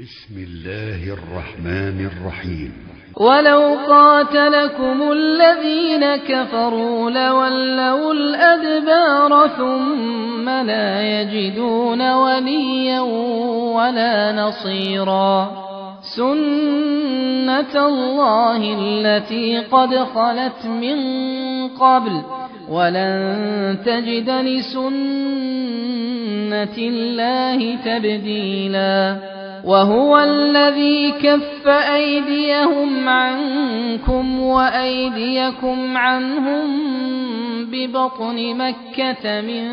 بسم الله الرحمن الرحيم. ولو قاتلكم الذين كفروا لولوا الأدبار ثم لا يجدون وليا ولا نصيرا. سنة الله التي قد خلت من قبل. ولن تجد لسنة الله تبديلا. وهو الذي كف أيديهم عنكم وأيديكم عنهم ببطن مكة من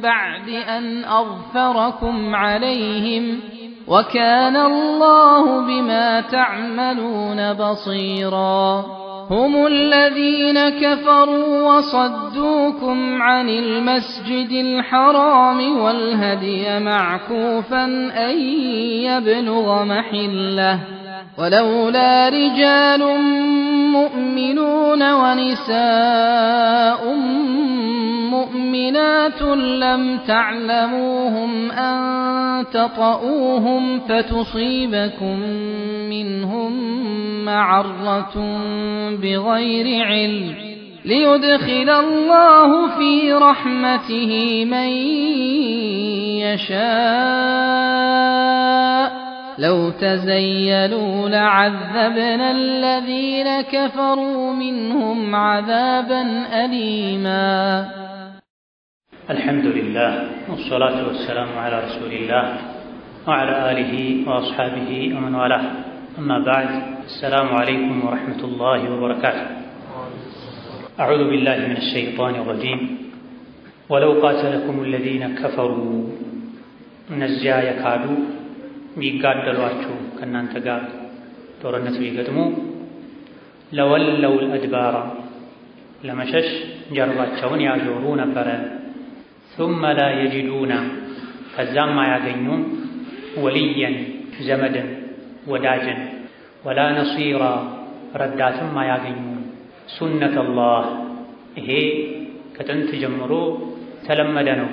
بعد أن أغفركم عليهم وكان الله بما تعملون بصيرا هم الذين كفروا وصدوكم عن المسجد الحرام والهدي معكوفا أن يبلغ محلة. ولولا رجال مؤمنون ونساء مؤمنات لم تعلموهم أن تطؤوهم فتصيبكم منهم معرة بغير علم ليدخل الله في رحمته من يشاء لو تزيلوا لعذبنا الذين كفروا منهم عذابا أليما. الحمد لله والصلاة والسلام على رسول الله وعلى آله وأصحابه ومن والاه. أما بعد السلام عليكم ورحمة الله وبركاته. أعوذ بالله من الشيطان الرجيم. ولو قاتلكم الذين كفروا نزيا يكادوا. ቢጋደሏችሁ ከእናንተ ጋር ጦርነት ቢገጥሙ ለወለው አድባራ ለመሸሽ ጀርባቸውን ያዞሩ ነበረ ثم لا يجدون ከዛም አያገኙም ወልየን ዘመድን ወዳጅን ወላ ነሲራ ረዳትም አያገኙም ሱነት አላህ ይሄ ከጥንት ጀምሮ ተለመደ ነው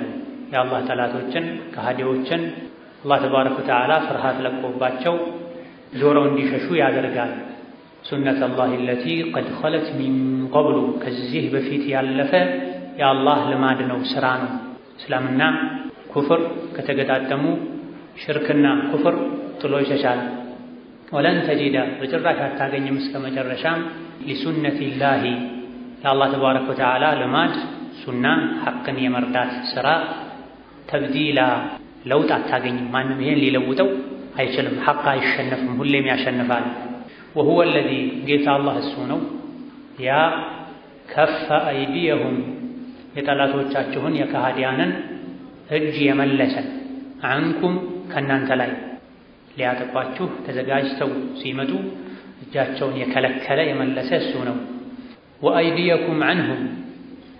የአላህ ጠላቶችን ከሃዲዎችን አላህ ተባረከ ወተዓላ ፍርሃት ለቆባቸው ዞረው እንዲሸሹ ያደርጋል። ሱነት አላህ ለቲ ቀድ ኸለት ሚን ቀብሉ ከዚህ በፊት ያለፈ የአላህ ልማድ ነው ስራ ነው። እስላምና ኩፍር ከተገጣጠሙ ሽርክና ኩፍር ጥሎ ይሸሻል። ወለን ተጂዳ በጭራሽ አታገኝም እስከ መጨረሻም። ሊሱነቲላሂ ለአላህ ተባረከ ወተዓላ ልማድ ሱና ሐቅን የመርዳት ስራ ተብዲላ ለውጥ አታገኝም። ማንም ይሄን ሊለውጠው አይችልም። ሐቅ አይሸነፍም። ሁሌም ያሸንፋል። ወሁወ አለዚ ጌታ አላህ እሱ ነው። ያ ከፈ አይዲየሁም። የጠላቶቻችሁን የከሃዲያንን እጅ የመለሰ አንኩም ከእናንተ ላይ ሊያጠቋችሁ ተዘጋጅተው ሲመጡ እጃቸውን የከለከለ የመለሰ እሱ ነው። ወአይዲየኩም አንሁም።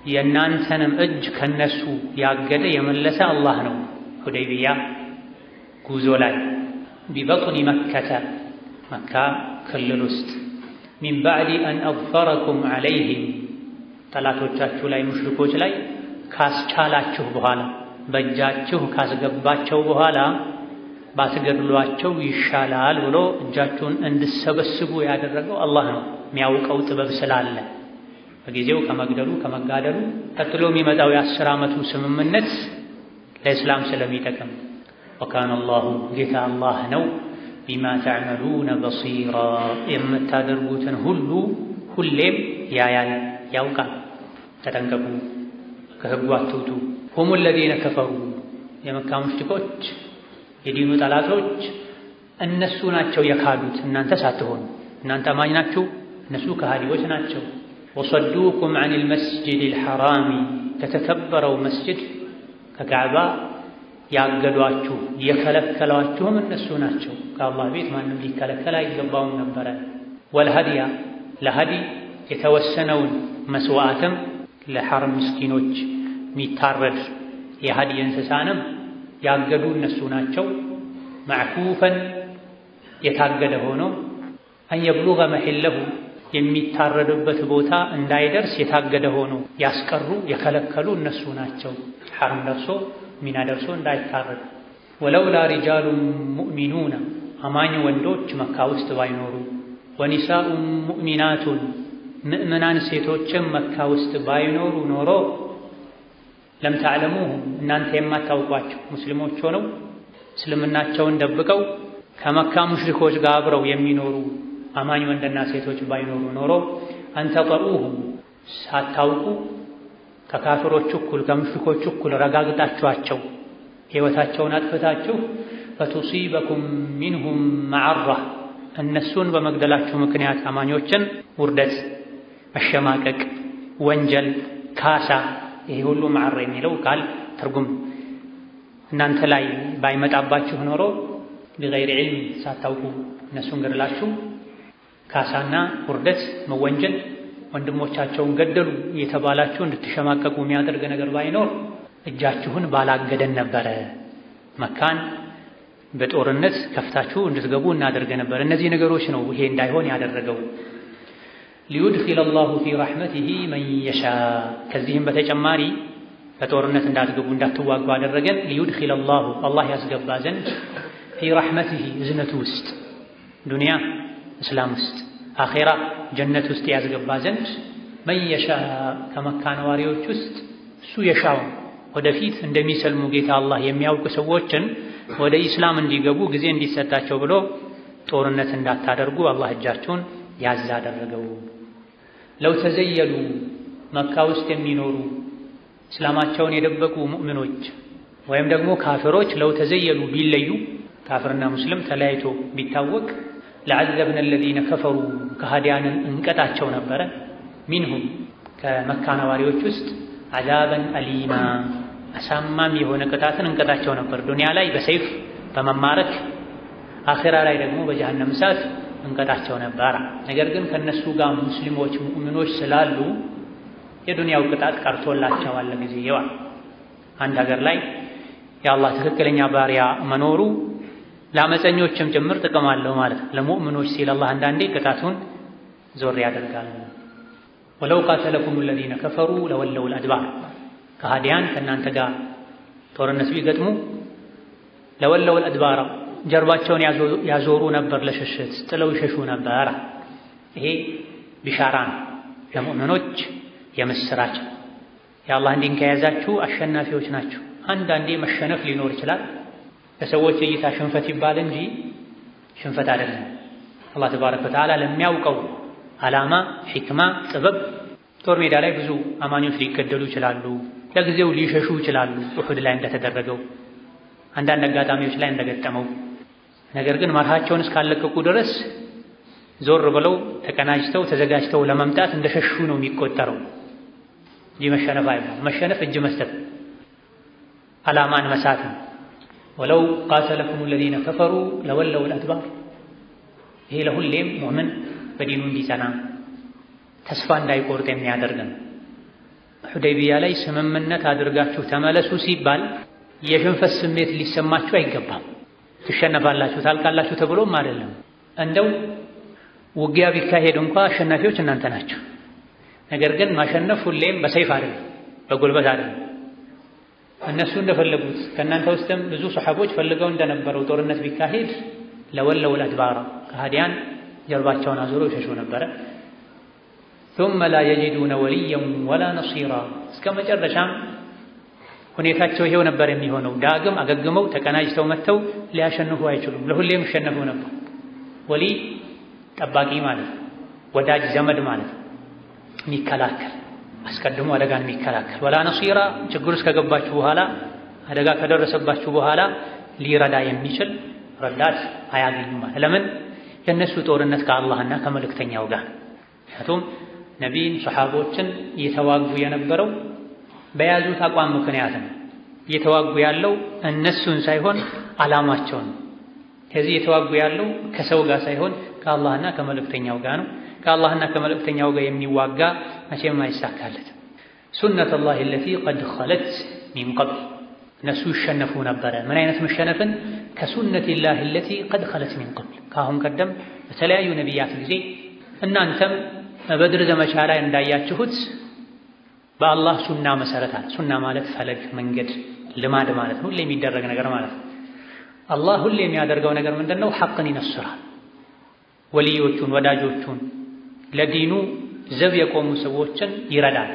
የእናንተንም እጅ ከነሱ ያገደ የመለሰ አላህ ነው ሁደይቢያ ጉዞ ላይ ቢበጥኒ መከተ መካ ክልል ውስጥ ሚን ባዕድ አን አظፈረኩም ዐለይህም ጠላቶቻችሁ ላይ ሙሽሪኮች ላይ ካስቻላችሁ በኋላ በእጃችሁ ካስገባቸው በኋላ ባትገድሏቸው ይሻላል ብሎ እጃችሁን እንድሰበስቡ ያደረገው አላህ ነው። የሚያውቀው ጥበብ ስላለ በጊዜው ከመግደሉ ከመጋደሉ ቀጥሎ የሚመጣው የአስር ዓመቱ ስምምነት ለእስላም ስለሚጠቅም ወካነ አላሁ ጌታ አላህ ነው ቢማ ተዕመሉነ በሲራ የምታደርጉትን ሁሉ ሁሌም ያያል ያውቃል። ተጠንቀቁ፣ ከህጉ አትውጡ። ሁሙ ለዚነ ከፈሩ የመካ ሙሽሪኮች የዲኑ ጠላቶች እነሱ ናቸው የካዱት፣ እናንተ ሳትሆኑ። እናንተ አማኝ ናችሁ፣ እነሱ ከሃዲዎች ናቸው። ወሰዱኩም ዐኒል መስጂዲል ሐራሚ ከተከበረው መስጅድ ከካዕባ ያገዷችሁ የከለከሏችሁም እነሱ ናቸው። ከአላህ ቤት ማንም ሊከለከል አይገባውም ነበረ። ወልሀዲያ ለሀዲ የተወሰነውን መስዋዕትም ለሐረም ምስኪኖች የሚታረድ የሀዲ እንስሳንም ያገዱ እነሱ ናቸው። ማዕኩፈን የታገደ ሆኖ አን የብሉገ መሒለሁ የሚታረድበት ቦታ እንዳይደርስ የታገደ ሆኖ ያስቀሩ የከለከሉ እነሱ ናቸው። ሐረም ደርሶ ሚና ደርሶ እንዳይታረድ ወለውላ ሪጃሉን ሙእሚኑና አማኝ ወንዶች መካ ውስጥ ባይኖሩ ወኒሳኡን ሙእሚናቱን ምእመናን ሴቶችም መካ ውስጥ ባይኖሩ ኖሮ ለም እናንተ የማታውቋቸው ሙስሊሞች ሆነው እስልምናቸውን ደብቀው ከመካ ሙሽሪኮች ጋር አብረው የሚኖሩ አማኝ ወንድና ሴቶች ባይኖሩ ኖሮ አንተጠኡሁም ሳታውቁ ከካፍሮች እኩል ከሙሽሪኮች እኩል ረጋግጣችኋቸው ሕይወታቸውን አጥፍታችሁ ፈቱሲበኩም ሚንሁም መዓራ እነሱን በመግደላችሁ ምክንያት አማኞችን ውርደት፣ መሸማቀቅ፣ ወንጀል፣ ካሳ ይሄ ሁሉ መዓራ የሚለው ቃል ትርጉም እናንተ ላይ ባይመጣባችሁ ኖሮ ቢገይር ዒልም ሳታውቁ እነሱን ገድላችሁ ካሳና ውርደት መወንጀል ወንድሞቻቸውን ገደሉ እየተባላችሁ እንድትሸማቀቁ የሚያደርግ ነገር ባይኖር እጃችሁን ባላገደን ነበረ። መካን በጦርነት ከፍታችሁ እንድትገቡ እናደርገ ነበር። እነዚህ ነገሮች ነው ይሄ እንዳይሆን ያደረገው። ሊዩድኺለ አላሁ ፊ ረሕመቲሂ መን የሻ። ከዚህም በተጨማሪ በጦርነት እንዳትገቡ እንዳትዋጉ አደረገን። ሊዩድኺለ አላሁ አላህ ያስገባ ዘንድ ፊ ረሕመቲሂ እዝነቱ ውስጥ ዱንያ እስላም ውስጥ አኼራ ጀነት ውስጥ ያስገባ ዘንድ መን የሻ ከመካ ነዋሪዎች ውስጥ እሱ የሻው ወደፊት እንደሚሰልሙ ጌታ አላህ የሚያውቁ ሰዎችን ወደ ኢስላም እንዲገቡ ጊዜ እንዲሰጣቸው ብሎ ጦርነት እንዳታደርጉ አላህ እጃቸውን ያዝ አደረገው። ለው ተዘየሉ መካ ውስጥ የሚኖሩ እስላማቸውን የደበቁ ሙእምኖች ወይም ደግሞ ካፍሮች ለው ተዘየሉ ቢለዩ ካፍርና ሙስሊም ተለያይቶ ቢታወቅ ለዐዘብነ አለዚነ ከፈሩ ከሃዲያንን እንቀጣቸው ነበረ። ሚንሁም ከመካ ነዋሪዎች ውስጥ ዐዛበን አሊማ አሳማም የሆነ ቅጣትን እንቀጣቸው ነበር። ዱንያ ላይ በሰይፍ በመማረክ አኼራ ላይ ደግሞ በጀሃነም እሳት እንቀጣቸው ነበር። ነገር ግን ከነሱ ጋር ሙስሊሞች ሙእሚኖች ስላሉ የዱንያው ቅጣት ቀርቶላቸዋል። ጊዜዋ አንድ ሀገር ላይ የአላህ ትክክለኛ ባሪያ መኖሩ ለአመፀኞችም ጭምር ጥቅም አለው ማለት ነው። ለሙእሚኖች ሲል አላህ አንዳንዴ ቅጣቱን ዞር ያደርጋል። ወለው ቃተለኩም አለዚነ ከፈሩ ለወለው አድባር ከሃዲያን ከእናንተ ጋር ጦርነት ቢገጥሙ ለወለው አድባራ ጀርባቸውን ያዞሩ ነበር፣ ለሽሽት ጥለው ይሸሹ ነበር። ይሄ ቢሻራ ነው ለሙእሚኖች የምስራች። የአላህ ዲን ከያዛችሁ አሸናፊዎች ናችሁ። አንዳንዴ መሸነፍ ሊኖር ይችላል። በሰዎች እይታ ሽንፈት ይባል እንጂ ሽንፈት አይደለም። አላህ ተባረከ ወተዓላ ለሚያውቀው ዓላማ፣ ሒክማ፣ ጥበብ ጦር ሜዳ ላይ ብዙ አማኞች ሊገደሉ ይችላሉ። ለጊዜው ሊሸሹ ይችላሉ። ኡሑድ ላይ እንደተደረገው አንዳንድ አጋጣሚዎች ላይ እንደገጠመው። ነገር ግን መርሃቸውን እስካለቀቁ ድረስ ዞር ብለው ተቀናጅተው ተዘጋጅተው ለመምጣት እንደሸሹ ነው የሚቆጠረው እንጂ መሸነፍ አይባል። መሸነፍ እጅ መስጠት ዓላማን መሳት ነው። ወለው ቃተለኩም አለዚነ ከፈሩ ለወለው አድባር። ይሄ ለሁሌም ሙእምን በዲኑ እንዲጸና ተስፋ እንዳይቆርጥ የሚያደርግ ነው። ሑደይቢያ ላይ ስምምነት አድርጋችሁ ተመለሱ ሲባል የሽንፈት ስሜት ሊሰማችሁ አይገባም። ትሸነፋላችሁ፣ ታልቃላችሁ ተብሎም አይደለም። እንደው ውጊያ ቢካሄድ እንኳ አሸናፊዎች እናንተ ናቸው። ነገር ግን ማሸነፍ ሁሌም በሰይፍ አይደለም፣ በጉልበት አይደለም። እነሱ እንደፈለጉት ከእናንተ ውስጥም ብዙ ሰሓቦች ፈልገው እንደነበረው ጦርነት ቢካሄድ ለወለው አድባራ ከሃዲያን ጀርባቸውን አዙሮ ይሸሹ ነበረ። ثم لا يجدون وليا ولا نصيرا እስከ መጨረሻም ሁኔታቸው ይሄው ነበር የሚሆነው። ዳግም አገግመው ተቀናጅተው መጥተው ሊያሸንፉ አይችሉም። ለሁሌም ይሸነፉ ነበር። ወሊ ጠባቂ ማለት ነው፣ ወዳጅ ዘመድ ማለት ነው፣ የሚከላከል አስቀድሞ አደጋን የሚከላከል ወላ ነሲራ ችግር ውስጥ ከገባችሁ በኋላ አደጋ ከደረሰባችሁ በኋላ ሊረዳ የሚችል ረዳት አያገኙም ለምን? የእነሱ ጦርነት ከአላህና ከመልእክተኛው ጋር ምክንያቱም ነቢይን ሰሓቦችን እየተዋጉ የነበረው በያዙት አቋም ምክንያት ነው። እየተዋጉ ያለው እነሱን ሳይሆን ዓላማቸውን ነው። ከዚህ እየተዋጉ ያለው ከሰው ጋር ሳይሆን ከአላህና ከመልእክተኛው ጋር ነው። ከአላህና ከመልእክተኛው ጋር የሚዋጋ መቼም አይሳካለትም። ሱነተላሂ አለቲ ቀድ ኸለት ሚን ቀብል እነሱ ይሸነፉ ነበረ። ምን አይነት መሸነፍን? ከሱነቲላሂ አለቲ ቀድ ኸለት ሚን ቀብል ከአሁን ቀደም በተለያዩ ነቢያት ጊዜ እናንተም በበድር ዘመቻ ላይ እንዳያችሁት በአላህ ሱና መሰረት አለ። ሱና ማለት ፈለግ፣ መንገድ፣ ልማድ ማለት ነው። ሁሌ የሚደረግ ነገር ማለት ነው። አላህ ሁሌ የሚያደርገው ነገር ምንድን ነው? ሐቅን ይነስራል። ወልዮቹን፣ ወዳጆቹን፣ ለዲኑ ዘብ የቆሙ ሰዎችን ይረዳል።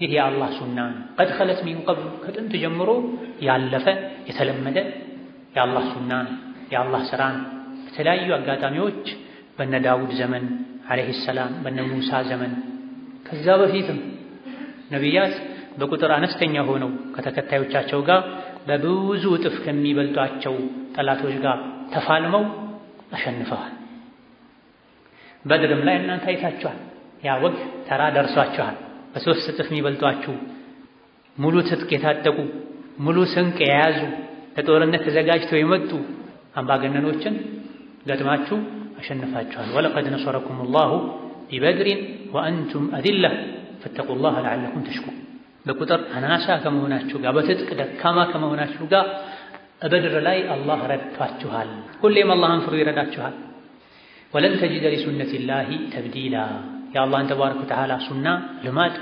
ይህ የአላህ ሱና ነው። ቀድ ኸለት ሚን ቀብሉ ከጥንት ጀምሮ ያለፈ የተለመደ የአላህ ሱና ነው፣ የአላህ ሥራ ነው። በተለያዩ አጋጣሚዎች በነ ዳውድ ዘመን ዓለይሂ ሰላም፣ በነ ሙሳ ዘመን ከዛ በፊትም ነቢያት በቁጥር አነስተኛ ሆነው ከተከታዮቻቸው ጋር በብዙ እጥፍ ከሚበልጧቸው ጠላቶች ጋር ተፋልመው አሸንፈዋል። በድርም ላይ እናንተ አይታችኋል። ያ ወግ ተራ ደርሷችኋል። በሦስት እጥፍ የሚበልጧችሁ ሙሉ ትጥቅ የታጠቁ ሙሉ ስንቅ የያዙ ለጦርነት ተዘጋጅተው የመጡ አምባገነኖችን ገጥማችሁ አሸንፋችኋል። ወለቀድ ነሰረኩም ላሁ ቢበድሪን ወአንቱም አዲላ ፈተቁላህ ለዓለኩም ተሽኩሩን። በቁጥር አናሳ ከመሆናችሁ ጋር በትጥቅ ደካማ ከመሆናችሁ ጋር በድር ላይ አላህ ረድቷችኋል። ሁሌም አላህን ፍሩ ይረዳችኋል። ወለን ተጂደ ሊሱነቲላሂ ተብዲላ የአላህን ተባረከ ወተዓላ ሱና ልማድ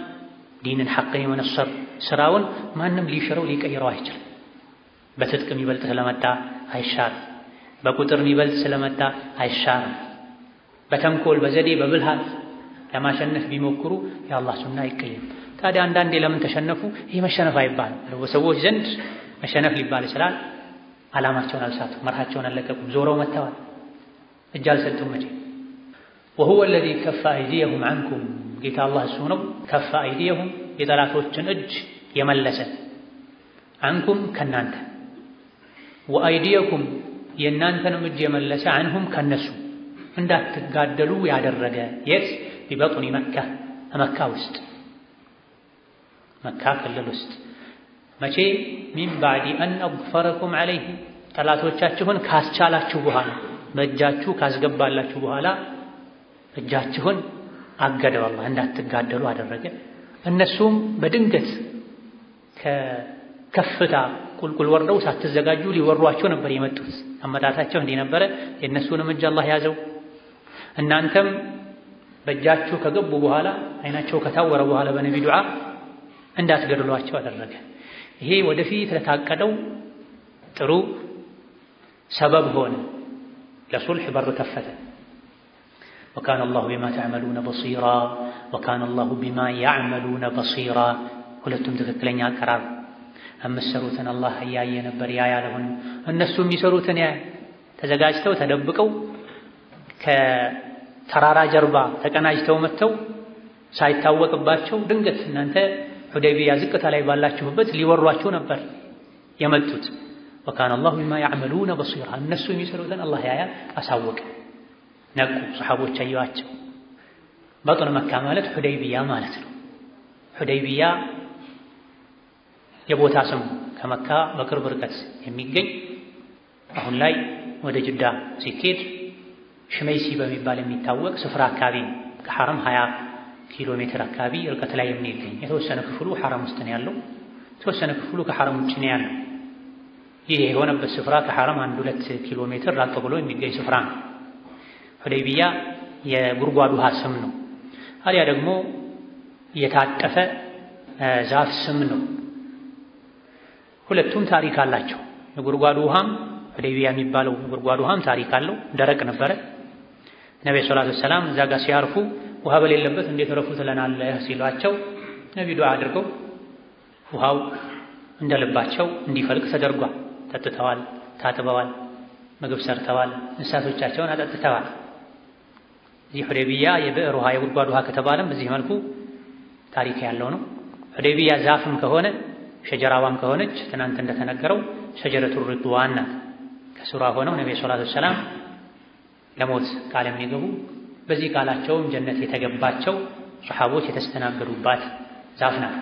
ዲንን ሐቅን የመነሰር ስራውን ማንም ሊሽረው ሊቀይረው አይችልም። በትጥቅ የሚበልጥ ስለመጣ አይሻርም። በቁጥር የሚበልጥ ስለመጣ አይሻርም። በተንኮል በዘዴ በብልሃት ለማሸነፍ ቢሞክሩ የአላህ ሱና አይቀይርም። ታዲያ አንዳንዴ ለምን ተሸነፉ? ይህ መሸነፍ አይባልም። በሰዎች ዘንድ መሸነፍ ሊባል ይችላል። ዓላማቸውን አልሳቱም፣ መርሃቸውን አልለቀቁም፣ ዞረው መጥተዋል፣ እጅ አልሰጡም። መቼ وهو الذي كف أيديهم عنكم። ጌታ አላህ እሱ ነው። كف أيديهم የጠላቶችን እጅ የመለሰ። عنكم ከናንተ وأيديكم የእናንተንም እጅ የመለሰ عنهم ከነሱ እንዳትጋደሉ ያደረገ የት? ببطن مكة መካ ውስጥ። መካ ክልል ውስጥ። መቼ? من بعد أن أظفركم عليهم ጠላቶቻችሁን ካስቻላችሁ በኋላ በእጃችሁ ካስገባላችሁ በኋላ እጃችሁን አገደው አላህ እንዳትጋደሉ አደረገ። እነሱም በድንገት ከከፍታ ቁልቁል ወርደው ሳትዘጋጁ ሊወሯቸው ነበር የመጡት። አመጣታቸው እንዲህ ነበረ። የእነሱንም እጅ አላህ ያዘው። እናንተም በእጃችሁ ከገቡ በኋላ አይናቸው ከታወረ በኋላ በነቢ ዱዓ እንዳትገድሏቸው አደረገ። ይሄ ወደፊት ለታቀደው ጥሩ ሰበብ ሆነ፣ ለሱልሕ በር ከፈተ። ወካነ አላሁ ቢማ ተዕመሉነ በሲራ ወካነ አላሁ ቢማ ያዕመሉነ በሲራ። ሁለቱም ትክክለኛ አቀራር። የምትሰሩትን አላህ እያየ ነበር ያ ያለሁን እነሱ የሚሰሩትን ያ ተዘጋጅተው ተደብቀው ከተራራ ጀርባ ተቀናጅተው መጥተው ሳይታወቅባቸው ድንገት እናንተ ሑደይቢያ ዝቅታ ላይ ባላችሁበት ሊወሯችሁ ነበር የመጡት። ወካነ አላሁ ቢማ ያዕመሉነ በሲራ እነሱ የሚሰሩትን አላህ ያያ አሳወቀ። ነቁ። ሰሓቦች አየዋቸው። በጡን መካ ማለት ሑደይቢያ ማለት ነው። ሑደይቢያ የቦታ ስም ከመካ በቅርብ ርቀት የሚገኝ አሁን ላይ ወደ ጅዳ ሲኬድ ሽመይሲ በሚባል የሚታወቅ ስፍራ አካባቢ ከሐረም 20 ኪሎ ሜትር አካባቢ ርቀት ላይ የሚገኝ የተወሰነ ክፍሉ ሐረም ውስጥ ነው ያለው፣ የተወሰነ ክፍሉ ከሐረም ውጭ ነው ያለው። ይህ የሆነበት ስፍራ ከሐረም አንድ ሁለት ኪሎ ሜትር ራቅ ብሎ የሚገኝ ስፍራ ነው። ሑደይቢያ የጉድጓድ ውሃ ስም ነው። አሊያ ደግሞ የታጠፈ ዛፍ ስም ነው። ሁለቱም ታሪክ አላቸው። የጉድጓዱ ውሃም ሑደይቢያ የሚባለው የጉድጓዱ ውሃም ታሪክ አለው። ደረቅ ነበረ። ነቢ ሰላቱ ወሰላም እዛ ጋር ሲያርፉ ውሃ በሌለበት እንዴት ረፉ ትለናለህ ሲሏቸው ነቢ ዱዓ አድርገው ውሃው እንደ ልባቸው እንዲፈልቅ ተደርጓል። ጠጥተዋል፣ ታጥበዋል፣ ምግብ ሰርተዋል፣ እንስሳቶቻቸውን አጠጥተዋል። እዚህ ሑደይቢያ የብዕር ውሃ የጉድጓድ ውሃ ከተባለም በዚህ መልኩ ታሪክ ያለው ነው። ሑደይቢያ ዛፍም ከሆነ ሸጀራዋም ከሆነች ትናንት እንደተነገረው شجرة الرضوان ናት። ከሱራ ሆነው ነቢ الصلاة والسلام ለሞት ቃል የሚገቡ በዚህ ቃላቸውም ጀነት የተገባቸው ሰሓቦች የተስተናገዱባት ዛፍ ናት።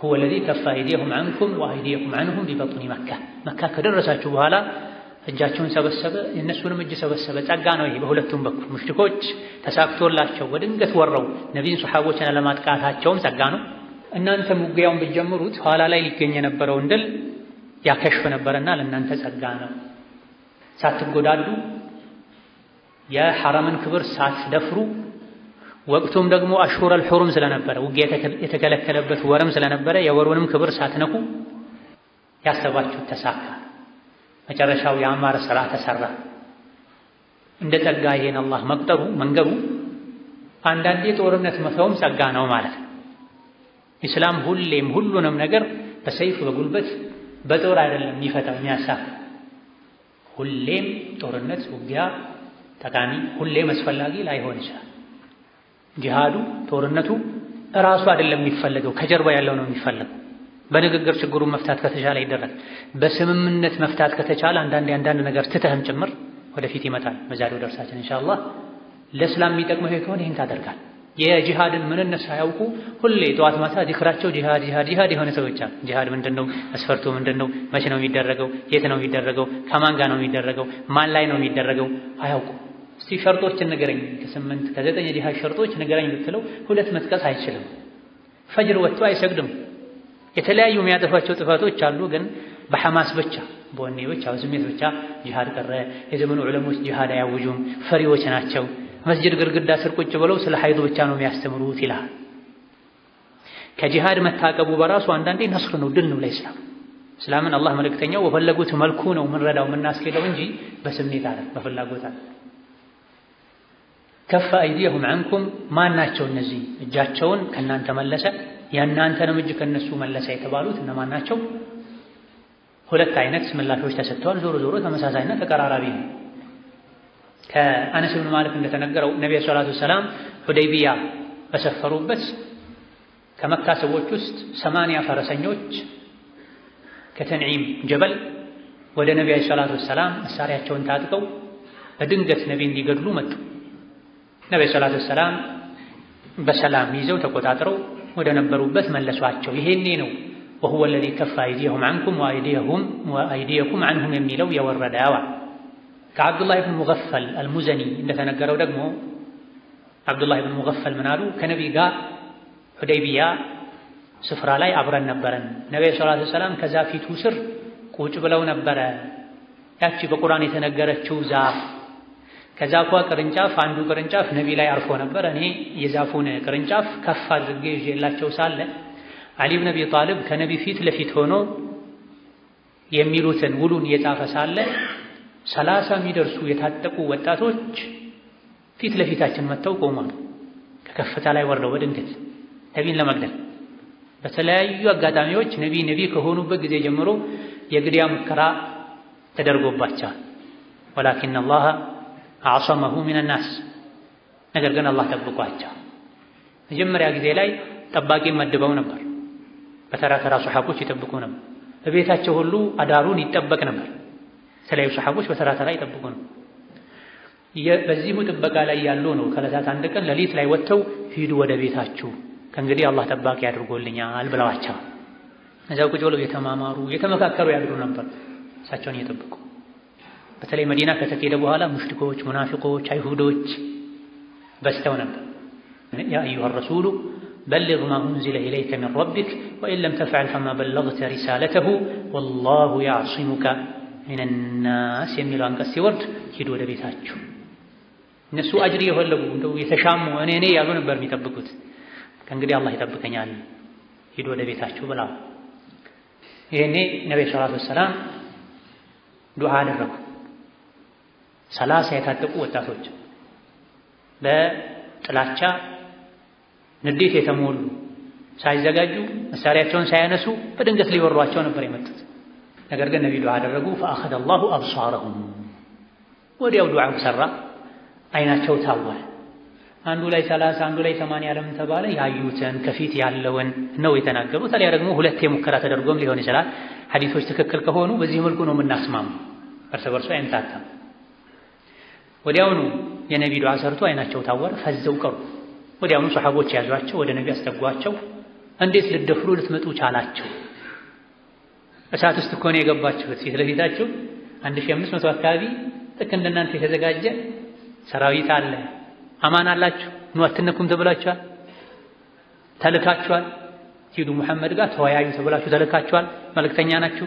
هو الذي كف أيديهم عنكم وأيديكم عنهم ببطن مكة መካ ከደረሳችሁ በኋላ እጃቸውን ሰበሰበ፣ የእነሱንም እጅ ሰበሰበ። ጸጋ ነው ይሄ በሁለቱም በኩል ሙሽሪኮች ተሳክቶላቸው በድንገት ወረው ነቢይን ሰሓቦችን አለማጥቃታቸውም ጸጋ ነው። እናንተም ውጊያውን ብትጀምሩት ኋላ ላይ ሊገኝ የነበረውን ድል ያከሽፍ ነበረና ለእናንተ ጸጋ ነው። ሳትጎዳዱ የሐረምን ክብር ሳትደፍሩ ወቅቱም ደግሞ አሽሁረል ሑሩም ስለነበረ ውጊያ የተከለከለበት ወርም ስለነበረ የወሩንም ክብር ሳትነኩ ያሰባችሁት ተሳካ። መጨረሻው የአማረ ሥራ ተሰራ። እንደ ጸጋ ይሄን አላህ መቁጠሩ መንገሩ አንዳንዴ ጦርነት መተውም ጸጋ ነው ማለት ነው። ኢስላም ሁሌም ሁሉንም ነገር በሰይፍ በጉልበት በጦር አይደለም የሚፈታው የሚያሳፍ ሁሌም ጦርነት ውጊያ ጠቃሚ ሁሌም አስፈላጊ ላይሆን ይችላል። ጂሃዱ ጦርነቱ እራሱ አይደለም የሚፈለገው ከጀርባ ያለው ነው የሚፈለገው። በንግግር ችግሩን መፍታት ከተቻለ ይደረግ። በስምምነት መፍታት ከተቻለ አንዳንዴ አንዳንድ ነገር ትተህም ጭምር ወደፊት ይመጣል። በዛሬው ደርሳችን ኢንሻአላህ ለእስላም የሚጠቅመው ከሆነ ይህን ታደርጋል። የጂሃድን ምንነት ሳያውቁ ሁሌ ጠዋት ማታ ዚክራቸው ጂሃድ ጂሃድ ጂሃድ የሆነ ሰዎች አሉ። ጂሃድ ምንድነው? መስፈርቱ ምንድነው? መቼ ነው የሚደረገው? የት ነው የሚደረገው? ከማን ጋር ነው የሚደረገው? ማን ላይ ነው የሚደረገው? አያውቁ። እስቲ ሸርጦችን ንገረኝ፣ ከስምንት ከዘጠኝ የጂሃድ ሸርጦች ንገረኝ ብትለው ሁለት መጥቀስ አይችልም። ፈጅር ወጥቶ አይሰግድም። የተለያዩ የሚያጠፏቸው ጥፋቶች አሉ። ግን በሐማስ ብቻ በወኔ ብቻ በስሜት ብቻ ጂሃድ ቀረ። የዘመኑ ዑለሞች ጂሃድ አያውጁም፣ ፈሪዎች ናቸው። መስጅድ ግድግዳ ስር ቁጭ ብለው ስለ ሀይዱ ብቻ ነው የሚያስተምሩት ይላል። ከጂሃድ መታቀቡ በራሱ አንዳንዴ نصر ነው፣ ድል ነው ለኢስላም። እስላምን አላህ መልእክተኛው በፈለጉት መልኩ ነው የምንረዳው የምናስኬደው እንጂ በስሜት አለ በፍላጎት አለ። ከፈ አይዲየሁም አንኩም ማን ናቸው እነዚህ? እጃቸውን ከእናንተ መለሰ የእናንተንም እጅ ከነሱ መለሰ የተባሉት እነማን ናቸው? ሁለት አይነት ምላሾች ተሰጥተዋል። ዞሮ ዞሮ ተመሳሳይና ተቀራራቢ ነው። ከአነስ ብን ማሊክ እንደተነገረው ነቢዩ ሰላቱ ሰላም ሁደይቢያ በሰፈሩበት ከመካ ሰዎች ውስጥ ሰማንያ ፈረሰኞች ከተንዒም ጀበል ወደ ነቢዩ ሰላቱ ሰላም መሳሪያቸውን ታጥቀው በድንገት ነቢ እንዲገድሉ መጡ። ነቢዩ ሰላቱ ሰላም በሰላም ይዘው ተቆጣጥረው ወደ ነበሩበት መለሷቸው። ይሄኔ ነው ወሁወ ለዚ ከፈ አይዲየሁም አንኩም ወአይዲየኩም አንሁም የሚለው የወረደዋ። ከዓብዱላህ ብን ሙገፈል አልሙዘኒ እንደተነገረው ደግሞ ዓብዱላህ ብን ሙገፈል ምን አሉ? ከነቢይ ጋር ሁደይቢያ ስፍራ ላይ አብረን ነበረን። ነቢዩ ሰላቱ ሰላም ከዛፊቱ ስር ቁጭ ብለው ነበረ። ያቺ በቁርአን የተነገረችው ዛፍ ከዛፏ ቅርንጫፍ አንዱ ቅርንጫፍ ነቢ ላይ አርፎ ነበር። እኔ የዛፉን ቅርንጫፍ ከፍ አድርጌ ይዤላቸው ሳለ አሊ ብን አቢ ጣልብ ከነቢ ፊት ለፊት ሆኖ የሚሉትን ውሉን እየጻፈ ሳለ ሰላሳ የሚደርሱ የታጠቁ ወጣቶች ፊት ለፊታችን መጥተው ቆሟል። ከከፍታ ላይ ወርደው በድንገት ነቢን ለመግደል በተለያዩ አጋጣሚዎች ነቢ ነቢ ከሆኑበት ጊዜ ጀምሮ የግድያ ሙከራ ተደርጎባቸዋል። ወላኪን አላህ አዕሰመሁ ሚን ናስ ነገር ግን አላህ ጠብቋቸው። መጀመሪያ ጊዜ ላይ ጠባቂ መድበው ነበር። በተራ ተራ ሰሓቦች ይጠብቁ ነበር። በቤታቸው ሁሉ አዳሩን ይጠበቅ ነበር። የተለያዩ ሰሓቦች በተራ ተራ ይጠብቁ ነው። በዚሁ ጥበቃ ላይ ያሉ ነው። ከዕለታት አንድ ቀን ሌሊት ላይ ወጥተው ሂዱ ወደ ቤታችሁ ከእንግዲህ አላህ ጠባቂ አድርጎልኛል ብለዋቸው እዚያው ቁጭ ብለው የተማማሩ የተመካከሩ ያድሩ ነበር እሳቸውን እየጠበቁ በተለይ መዲና ከተኬደ በኋላ ሙሽሪኮች፣ ሙናፊቆች፣ አይሁዶች በስተው ነበር። يا أيها الرسول بلغ ما أنزل إليك من ربك وإن لم تفعل فما بلغت رسالته والله يعصمك من الناس የሚለው አንቀጽ ሲወርድ ሂዱ ወደ ቤታችሁ። እነሱ አጅር የፈለጉ እንደው የተሻሙ እኔ እኔ ያሉ ነበር የሚጠብቁት። ከእንግዲህ አላህ ይጠብቀኛል ሂዱ ወደ ቤታችሁ ብላ ይሄኔ ነቢዩ ሰላቱ ወሰላም ዱዓ አደረጉ። ሰላሳ የታጠቁ ወጣቶች በጥላቻ ንዴት የተሞሉ ሳይዘጋጁ መሳሪያቸውን ሳያነሱ በድንገት ሊወሯቸው ነበር የመጡት። ነገር ግን ነቢዩ ዱዓ አደረጉ። ፈአኸዘ አላሁ አብሳረሁም ወዲያው ዱዓው ሰራ፣ አይናቸው ታወረ። አንዱ ላይ ሰላሳ አንዱ ላይ ሰማንያ ለምን ተባለ? ያዩትን ከፊት ያለውን ነው የተናገሩት። ታዲያ ደግሞ ሁለቴ ሙከራ ተደርጎም ሊሆን ይችላል። ሐዲሶች ትክክል ከሆኑ በዚህ መልኩ ነው የምናስማሙ፣ እርስ በርሱ አይምታታም። ወዲያውኑ የነቢ ዱዓ ሰርቶ አይናቸው ታወረ፣ ፈዘው ቀሩ። ወዲያውኑ ሰሓቦች ያዟቸው፣ ወደ ነቢ አስጠጓቸው። እንዴት ልደፍሩ ልትመጡ ቻላቸው? እሳት ውስጥ እኮ ነው የገባችሁት። ፊት ለፊታችሁ አንድ ሺህ አምስት መቶ አካባቢ ልክ እንደናንተ የተዘጋጀ ሰራዊት አለ። አማን አላችሁ፣ ኑ አትነኩም ተብላችኋል፣ ተልካችኋል። ሂዱ ሙሐመድ ጋር ተወያዩ ተብላችሁ ተልካችኋል። መልእክተኛ ናችሁ።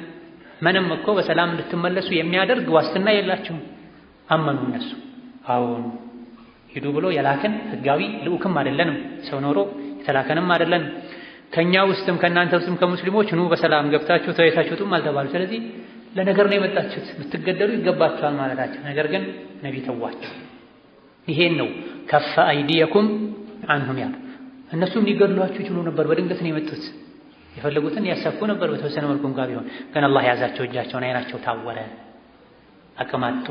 ምንም እኮ በሰላም እንድትመለሱ የሚያደርግ ዋስትና የላችሁም። አመኑ እነሱ። አዎን ሂዱ ብሎ የላከን ህጋዊ ልዑክም አይደለንም፣ ሰው ኖሮ የተላከንም አይደለንም። ከኛ ውስጥም ከእናንተ ውስጥም ከሙስሊሞች ኑ በሰላም ገብታችሁ ተወያይታችሁ ውጡም አልተባሉ። ስለዚህ ለነገር ነው የመጣችሁት ብትገደሉ ይገባችኋል ማለታቸው። ነገር ግን ነቢ ተዋቸው። ይሄን ነው ከፈ አይዲየኩም አንሁም ያሉ። እነሱም ሊገድሏችሁ ይችሉ ነበር። በድንገት ነው የመጡት። የፈለጉትን ያሳኩ ነበር በተወሰነ መልኩ እንኳ ቢሆን ግን አላህ ያዛቸው። እጃቸውን አይናቸው ታወረ፣ አቅማጡ።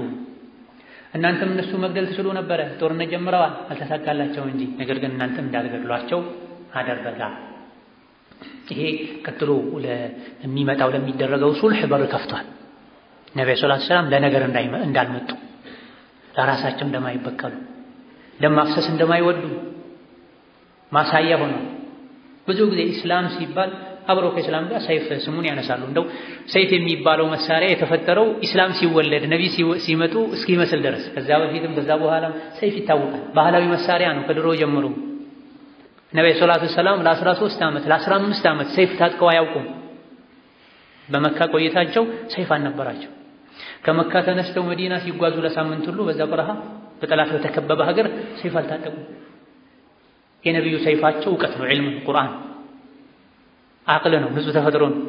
እናንተም እነሱ መግደል ትችሉ ነበረ። ጦርነት ጀምረዋል፣ አልተሳካላቸው እንጂ ነገር ግን እናንተም እንዳልገድሏቸው አደረጋ። ይሄ ቀጥሎ ለሚመጣው ለሚደረገው ሱልሕ በር ከፍቷል። ነቢ ዐለይሂ ወሰለም ለነገር እንዳልመጡ ለራሳቸው እንደማይበቀሉ ደም ማፍሰስ እንደማይወዱ ማሳያ ሆነው ብዙ ጊዜ ኢስላም ሲባል አብሮ ከኢስላም ጋር ሰይፍ ስሙን ያነሳሉ። እንደው ሰይፍ የሚባለው መሳሪያ የተፈጠረው ኢስላም ሲወለድ ነቢ ሲመጡ እስኪመስል ድረስ ከዛ በፊትም ከዛ በኋላም ሰይፍ ይታወቃል። ባህላዊ መሳሪያ ነው ከድሮ ጀምሮ። ነቢ ሰላቱ ሰላም ለ13 ዓመት ለ15 ዓመት ሰይፍ ታጥቀው አያውቁም። በመካ ቆይታቸው ሰይፍ አልነበራቸው። ከመካ ተነስተው መዲና ሲጓዙ ለሳምንት ሁሉ በዛ በረሃ በጠላት በተከበበ ሀገር ሰይፍ አልታጠቁም። የነቢዩ ሰይፋቸው እውቀት ነው፣ ዒልም ቁርአን አቅል ነው፣ ንጹህ ተፈጥሮ ነው።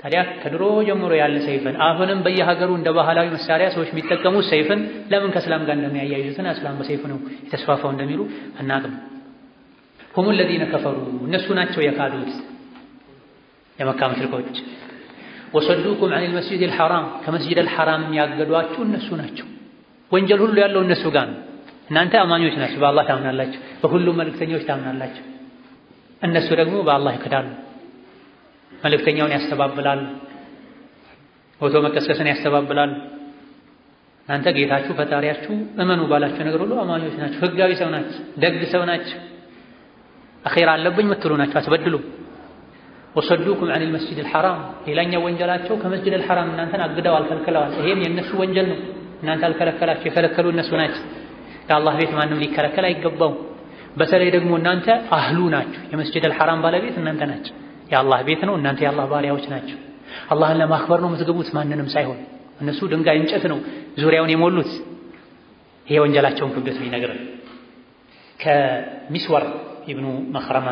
ታዲያ ከድሮ ጀምሮ ያለ ሰይፍን አሁንም በየሀገሩ እንደ ባህላዊ መሳሪያ ሰዎች የሚጠቀሙት ሰይፍን ለምን ከእስላም ጋር እንደሚያያይዙትና እስላም በሰይፍ ነው የተስፋፋው እንደሚሉ አናቅም። ሁሙ ለዚነ ከፈሩ እነሱ ናቸው የካዱት የመካ ሙሽሪኮች ወሰዱኩም ዐኒል መስጂዲል ሐራም ከመስጂዲል ሐራም ያገዷችሁ እነሱ ናቸው። ወንጀል ሁሉ ያለው እነሱ ጋር ነው። እናንተ አማኞች ናቸው፣ በአላህ ታምናላችሁ፣ በሁሉም መልእክተኞች ታምናላችሁ። እነሱ ደግሞ በአላህ ይክዳሉ፣ መልእክተኛውን ያስተባብላሉ፣ ፎቶ መቀስቀስን ያስተባብላሉ። እናንተ ጌታችሁ ፈጣሪያችሁ እመኑ ባላችሁ ነገር ሁሉ አማኞች ናቸው፣ ህጋዊ ሰው ናቸው፣ ደግ ሰው ናቸው፣ አኼራ አለብኝ ምትሉ ናቸው፣ አትበድሉ። ወሰዱኩም ዐኒል መስጂዲል ሐራም ሌላኛው ወንጀላቸው ከመስጂዲል ሐራም እናንተን አግደዋል፣ ከልክለዋል። ይሄም የእነሱ ወንጀል ነው። እናንተ አልከለከላችሁ፣ የከለከሉ እነሱ ናቸው። ከአላህ ቤት ማንም ሊከለከል አይገባው። በተለይ ደግሞ እናንተ አህሉ ናችሁ። የመስጂድ አልሐራም ባለቤት እናንተ ናችሁ። የአላህ ቤት ነው፣ እናንተ የአላህ ባሪያዎች ናቸው። አላህን ለማክበር ነው የምትገቡት፣ ማንንም ሳይሆን። እነሱ ድንጋይ እንጨት ነው ዙሪያውን የሞሉት። ይሄ ወንጀላቸውን ክብደት ሊነግረን ከሚስወር ኢብኑ መኽረማ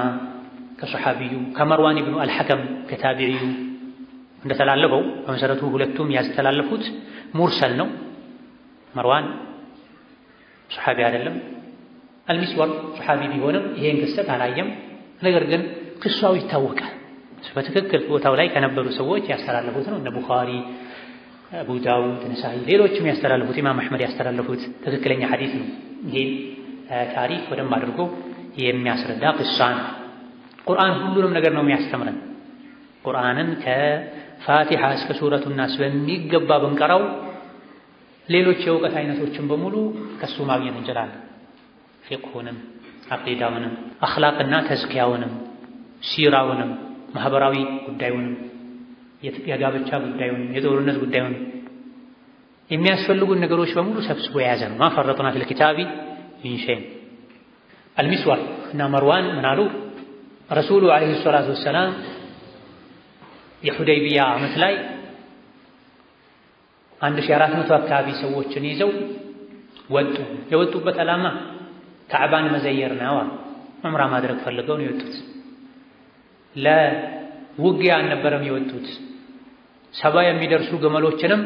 ከሰሓቢዩ ከመርዋን ኢብኑ አልሐከም ከታቢዒዩ እንደተላለፈው በመሰረቱ ሁለቱም ያስተላለፉት ሙርሰል ነው። መርዋን ሰሓቢ አይደለም። አልሚስወር ሰሓቢ ቢሆንም ይሄን ክስተት አላየም። ነገር ግን ክሷው ይታወቃል። በትክክል ቦታው ላይ ከነበሩ ሰዎች ያስተላለፉት ነው። እነ ቡኻሪ፣ አቡ ዳውድ፣ ነሳኢ ሌሎችም ያስተላለፉት ኢማም አሕመድ ያስተላለፉት ትክክለኛ ሐዲስ ነው። ይሄን ታሪክ በደንብ አድርጎ የሚያስረዳ ክሷ ነው። ቁርአን ሁሉንም ነገር ነው የሚያስተምረን። ቁርአንን ከፋቲሓ እስከ ሱረቱ ናስ በሚገባ ብንቀራው ሌሎች የእውቀት አይነቶችን በሙሉ ከሱ ማግኘት እንችላለን። ፊቅሁንም፣ አቂዳውንም፣ አኽላቅና ተዝኪያውንም፣ ሲራውንም፣ ማህበራዊ ጉዳዩንም፣ የጋብቻ ጉዳዩንም፣ የጦርነት ጉዳዩንም የሚያስፈልጉን ነገሮች በሙሉ ሰብስቦ የያዘ ነው። ማፈረጡና ፊል ኪታቢ ሚን አልሚስዋር እና መርዋን ምን አሉ? ረሱሉ ዓለይሂ ሰላቱ ወሰላም የሑደይቢያ ዓመት ላይ አንድ ሺህ አራት መቶ አካባቢ ሰዎችን ይዘው ወጡ። የወጡበት ዓላማ ካዕባን መዘየር ነው። ዑምራ ማድረግ ፈልገው ነው የወጡት። ለውጊያ አልነበረም የወጡት። ሰባ የሚደርሱ ግመሎችንም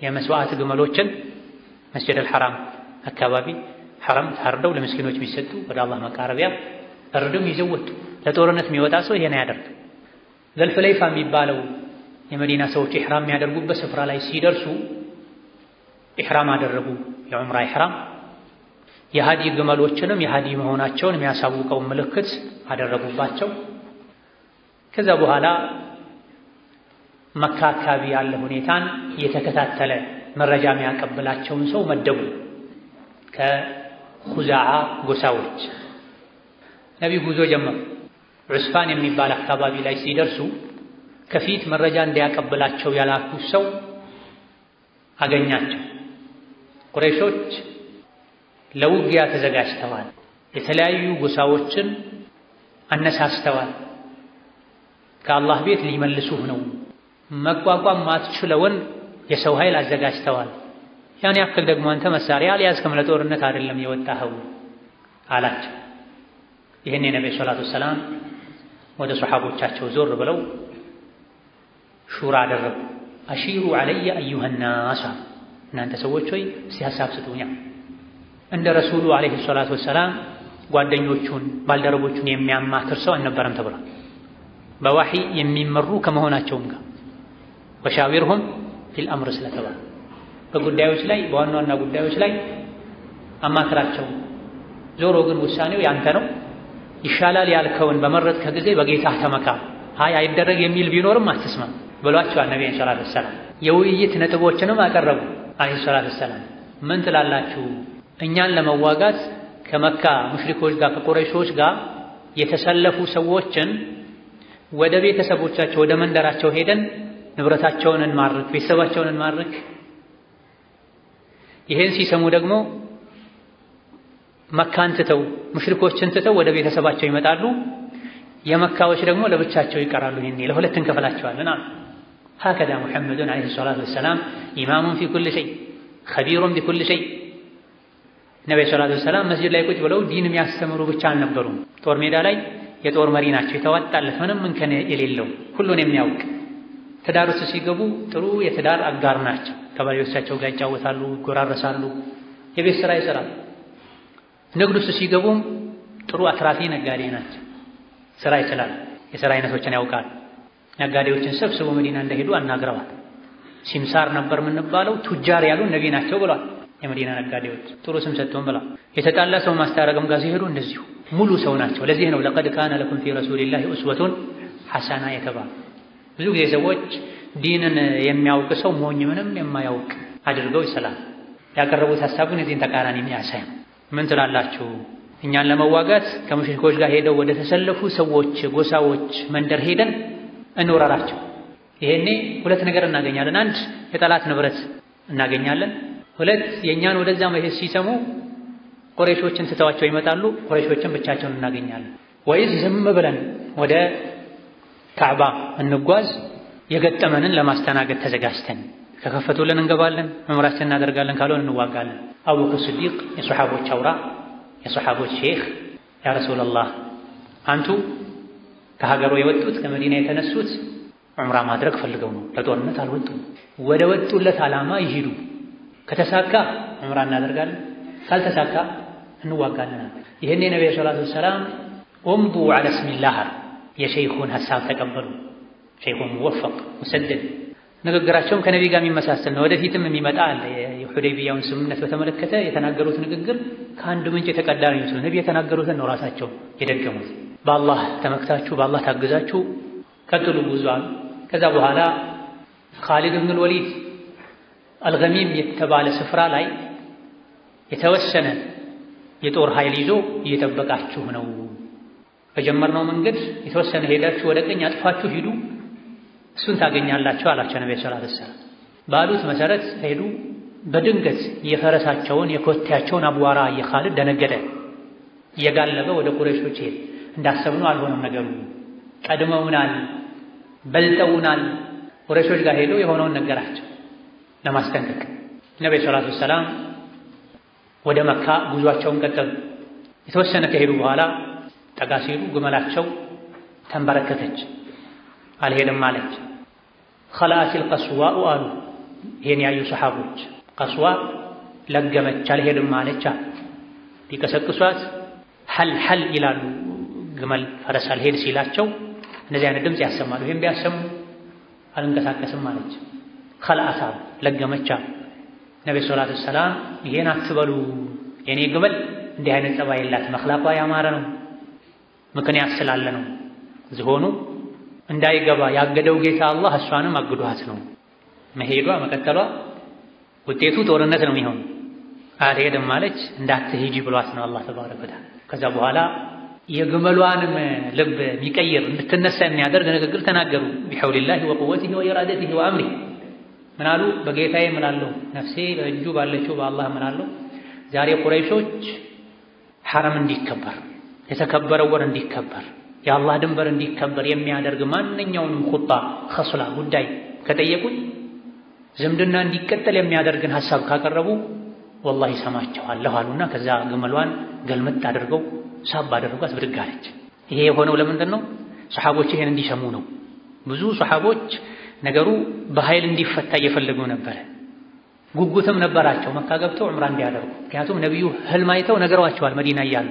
የመስዋዕት ግመሎችን መስጀድ አልሐራም አካባቢ ሐረም ታርደው ለምስኪኖች የሚሰጡ ወደ አላህ መቃረቢያ እርድም ይዘው ወጡ። ለጦርነት የሚወጣ ሰው ይሄን ያደርግ ዘልሑለይፋ የሚባለው የመዲና ሰዎች ኢሕራም የሚያደርጉበት ስፍራ ላይ ሲደርሱ ኢሕራም አደረጉ። የዑምራ ኢሕራም የሃዲ ግመሎችንም የሃዲ መሆናቸውን የሚያሳውቀው ምልክት አደረጉባቸው። ከዛ በኋላ መካ አካባቢ ያለ ሁኔታን እየተከታተለ መረጃ የሚያቀብላቸውን ሰው መደቡ። ከኹዛዓ ጎሳዎች ነቢይ ጉዞ ጀመሩ። ዑስፋን የሚባል አካባቢ ላይ ሲደርሱ ከፊት መረጃ እንዲያቀብላቸው ያላኩት ሰው አገኛቸው። ቁረይሾች ለውጊያ ተዘጋጅተዋል። የተለያዩ ጎሳዎችን አነሳስተዋል። ከአላህ ቤት ሊመልሱህ ነው። መቋቋም ማትችለውን የሰው ኃይል አዘጋጅተዋል። ያን ያክል ደግሞ አንተ መሳሪያ አልያዝክም፣ ለጦርነት አይደለም የወጣኸው አላቸው። ይህን የነቢ ሰላቱ ሰላም ወደ ሰሓቦቻቸው ዞር ብለው ሹራ አደረጉ። አሺሩ ዐለየ አዩሀናስ እናንተ ሰዎች ሆይ እስቲ ሀሳብ ስጡኛ። እንደ ረሱሉ ዐለይሂ ሰላቱ ወሰላም ጓደኞቹን ባልደረቦቹን የሚያማክር ሰው አልነበረም ተብሏል። በዋሂ የሚመሩ ከመሆናቸውም ጋር ወሻዊርሁም ፊል አምር ስለተባለ በጉዳዮች ላይ በዋና ዋና ጉዳዮች ላይ አማክራቸው። ዞሮ ግን ውሳኔው ያንተ ነው። ይሻላል ያልከውን በመረጥከ ጊዜ በጌታህ ተመካ። አይ አይደረግ የሚል ቢኖርም አትስማ ብሏቸዋል ነቢ ሰላት ወሰላም። የውይይት ነጥቦችንም አቀረቡ አለይሂ ሰላት ወሰላም። ምን ትላላችሁ እኛን ለመዋጋት ከመካ ሙሽሪኮች ጋር ከቁረይሾች ጋር የተሰለፉ ሰዎችን ወደ ቤተሰቦቻቸው ወደ መንደራቸው ሄደን ንብረታቸውን እንማርክ፣ ቤተሰባቸውን እንማርክ። ይሄን ሲሰሙ ደግሞ መካን ትተው ሙሽሪኮችን ትተው ወደ ቤተሰባቸው ይመጣሉ። የመካዎች ደግሞ ለብቻቸው ይቀራሉ። ይሄኔ ለሁለት እንከፍላቸዋለን አሉ። ሀከዛ ሙሐመዱን ዓለይሂ ሰላቱ ወሰላም ኢማሙን ፊ ኩል ሸይ ኸቢሩን ቢኩል ሸይ። ነቢዩ ሰላቱ ወሰላም መስጂድ ላይ ቁጭ ብለው ዲን የሚያስተምሩ ብቻ አልነበሩም። ጦር ሜዳ ላይ የጦር መሪ ናቸው። የተዋጣለት ምንም እንከን የሌለው ሁሉን የሚያውቅ ትዳር ውስጥ ሲገቡ ጥሩ የትዳር አጋር ናቸው። ከባሎቻቸው ጋር ይጫወታሉ፣ ይጎራረሳሉ፣ የቤት ስራ ይሰራሉ። ንግድ ውስጥ ሲገቡም ጥሩ አትራፊ ነጋዴ ናቸው። ስራ ይችላል። የስራ አይነቶችን ያውቃል። ነጋዴዎችን ሰብስቦ መዲና እንደሄዱ አናግረዋል። سمسار ነበር የምንባለው تجار ያሉ ነቢ ናቸው ብሏል። የመዲና ነጋዴዎች ጥሩ ስም ሰጥተውን ብሏል። የተጣላ ሰው ማስታረቅም ጋር ሲሄዱ እንደዚሁ ሙሉ ሰው ናቸው። ለዚህ ነው لقد كان لكم في رسول الله أسوة حسنة የተባሉ። ብዙ ጊዜ ሰዎች ዲንን የሚያውቅ ሰው ሞኝ ምንም የማያውቅ አድርገው ይስላል። ያቀረቡት ሀሳብ ግን የዚህን ተቃራኒ የሚያሳይ ምን ትላላችሁ? እኛን ለመዋጋት ከሙሽሪኮች ጋር ሄደው ወደ ተሰለፉ ሰዎች ጎሳዎች መንደር ሄደን እንወረራቸው። ይሄኔ ሁለት ነገር እናገኛለን። አንድ የጠላት ንብረት እናገኛለን። ሁለት የእኛን ወደዛ መሄድ ሲሰሙ ቁረይሾችን ትተዋቸው ይመጣሉ። ቁረይሾችን ብቻቸውን እናገኛለን። ወይስ ዝም ብለን ወደ ካዕባ እንጓዝ፣ የገጠመንን ለማስተናገድ ተዘጋጅተን ከከፈቱልን እንገባለን፣ መምራችን እናደርጋለን፣ ካልሆን እንዋጋለን። አቡበክር ስዲቅ የሰሓቦች አውራ የሰሓቦች ሼኽ ያ ረሱላላህ አንቱ ከሀገሩ የወጡት ከመዲና የተነሱት ዑምራ ማድረግ ፈልገው ነው፣ ለጦርነት አልወጡም። ወደ ወጡለት ዓላማ ይሂዱ። ከተሳካ ዑምራ እናደርጋለን፣ ካልተሳካ እንዋጋለን። ይህኔ ነቢዩ ሰላቱ ወሰላም ኡምዱ ዐላ ስሚላህ የሸይኹን ሀሳብ ተቀበሉ። ሸይኹ ሙወፈቅ ሙሰደድ ንግግራቸውም ከነቢ ጋር የሚመሳሰል ነው። ወደፊትም የሚመጣ አለ። የሑደይቢያውን ስምምነት በተመለከተ የተናገሩት ንግግር ከአንድ ምንጭ የተቀዳ ነው ይመስሉ ነቢ የተናገሩትን ነው ራሳቸው የደገሙት። በአላህ ተመክታችሁ በአላህ ታግዛችሁ ቀጥሉ አሉ። ከዛ በኋላ ኻሊድ ብኑል ወሊድ አልገሚም የተባለ ስፍራ ላይ የተወሰነ የጦር ኃይል ይዞ እየጠበቃችሁ ነው። በጀመርነው መንገድ የተወሰነ ሄዳችሁ ወደ ቀኝ አጥፋችሁ ሂዱ፣ እሱን ታገኛላችሁ አላቸው ነቢ ዐለይሂ ወሰለም። ባሉት መሰረት ሄዱ። በድንገት የፈረሳቸውን የኮቴያቸውን አቧራ የኻሊድ ደነገጠ። እየጋለበ ወደ ቁረይሾች ሄድ። እንዳሰብነው አልሆነም ነገሩ። ቀድመውናል፣ በልጠውናል። ቁረይሾች ጋር ሄዶ የሆነውን ነገራቸው ለማስጠንቀቅ። ነቢ ዐለይሂ ወሰለም ወደ መካ ጉዟቸውን ቀጠሉ። የተወሰነ ከሄዱ በኋላ ጠጋ ሲሉ ግመላቸው ተንበረከከች፣ አልሄድም አለች። ኸላአቲል ቀስዋኡ አሉ ይሄን ያዩ ሰሓቦች። ቀስዋ ለገመች፣ አልሄድም አለች። ቢቀሰቅሷት ሐል ሐል ይላሉ። ግመል ፈረስ አልሄድ ሲላቸው እንደዚህ አይነት ድምፅ ያሰማሉ። ይሄን ቢያሰሙ አልንቀሳቀስም አለች። ለገመች አሉ። ነቢ ሰላቱ ሰላም ይሄን አትበሉ፣ የኔ ግመል እንዲህ አይነት ጸባይ የላት መኽላቋ ያማረ ነው ምክንያት ስላለ ነው። ዝሆኑ እንዳይገባ ያገደው ጌታ አላህ እሷንም አግዷት ነው። መሄዷ መቀጠሏ ውጤቱ ጦርነት ነው የሚሆን። አልሄድም ማለች እንዳትሄጂ ብሏት ነው አላህ ተባረከ ወተዓላ። ከዛ በኋላ የግመሏንም ልብ የሚቀይር እንድትነሳ የሚያደርግ ንግግር ተናገሩ። ቢሐውሊላሂ ወቁወቲሂ ወኢራደቲሂ ወአምሪህ ምናሉ በጌታዬ እምላለሁ፣ ነፍሴ በእጁ ባለችው በአላህ እምላለሁ። ዛሬ ቁረይሾች ሐረም እንዲከበር የተከበረው ወር እንዲከበር የአላህ ድንበር እንዲከበር የሚያደርግ ማንኛውንም ኹጣ ኸስላ ጉዳይ ከጠየቁኝ ዝምድና እንዲቀጠል የሚያደርግን ሐሳብ ካቀረቡ ወላሂ ሰማቸዋለሁ አሉና ከዛ ግመሏን ገልመጥ አድርገው ሳብ አድርጓት ብድግ አለች። ይሄ የሆነው ለምንድን ነው? ሰሓቦች ይሄን እንዲሰሙ ነው። ብዙ ሰሓቦች ነገሩ በኃይል እንዲፈታ እየፈለጉ ነበረ። ጉጉትም ነበራቸው መካ ገብተው ዑምራ እንዲያደርጉ። ምክንያቱም ነቢዩ ህልም አይተው ነገሯቸዋል መዲና እያሉ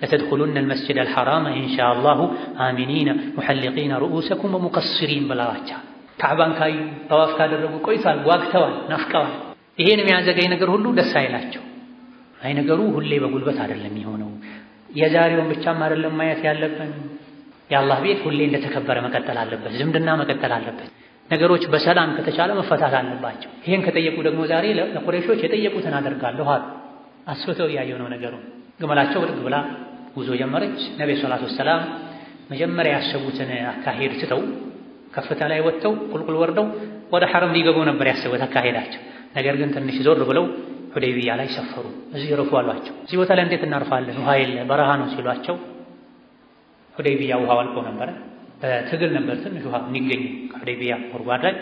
ለተድኹሉነ አልመስጅድ አልሐራመ ኢንሻአላሁ አሚኒነ ሙሐሊቂነ ሩኡሰኩም ወሙቀስሪን ብለዋቸዋል። ካዕባን ካዩ ጠዋፍ ካደረጉ ቆይቷል፣ ጓግተዋል፣ ናፍቀዋል። ይሄን የሚያዘገኝ ነገር ሁሉ ደስ አይላቸው። አይ ነገሩ ሁሌ በጉልበት አይደለም የሚሆነው፣ የዛሬውን ብቻም አይደለም ማየት ያለብን። የአላህ ቤት ሁሌ እንደተከበረ መቀጠል አለበት፣ ዝምድና መቀጠል አለበት። ነገሮች በሰላም ከተቻለ መፈታት አለባቸው። ይሄን ከጠየቁ ደግሞ ዛሬ ለቁረይሾች የጠየቁትን አደርጋለሁ አሉ። አስፍተው እያየው ነው ነገሩ። ግመላቸው ብድግ ብላ ጉዞ ጀመረች። ሰለላሁ ዐለይሂ ወሰለም መጀመሪያ ያሰቡትን አካሄድ ትተው ከፍታ ላይ ወጥተው ቁልቁል ወርደው ወደ ሐረም ሊገቡ ነበር ያሰቡት አካሄዳቸው። ነገር ግን ትንሽ ዞር ብለው ሁዴይቢያ ላይ ሰፈሩ። እዚህ ረፉ አሏቸው። እዚህ ቦታ ላይ እንዴት እናርፋለን? ውሃ የለ በረሃ ነው ሲሏቸው ሁዴይቢያ ውሃው አልቆ ነበረ። በትግል ነበር ትንሽ ውሃ የሚገኝ ከሁዴይቢያ ጉድጓድ ላይ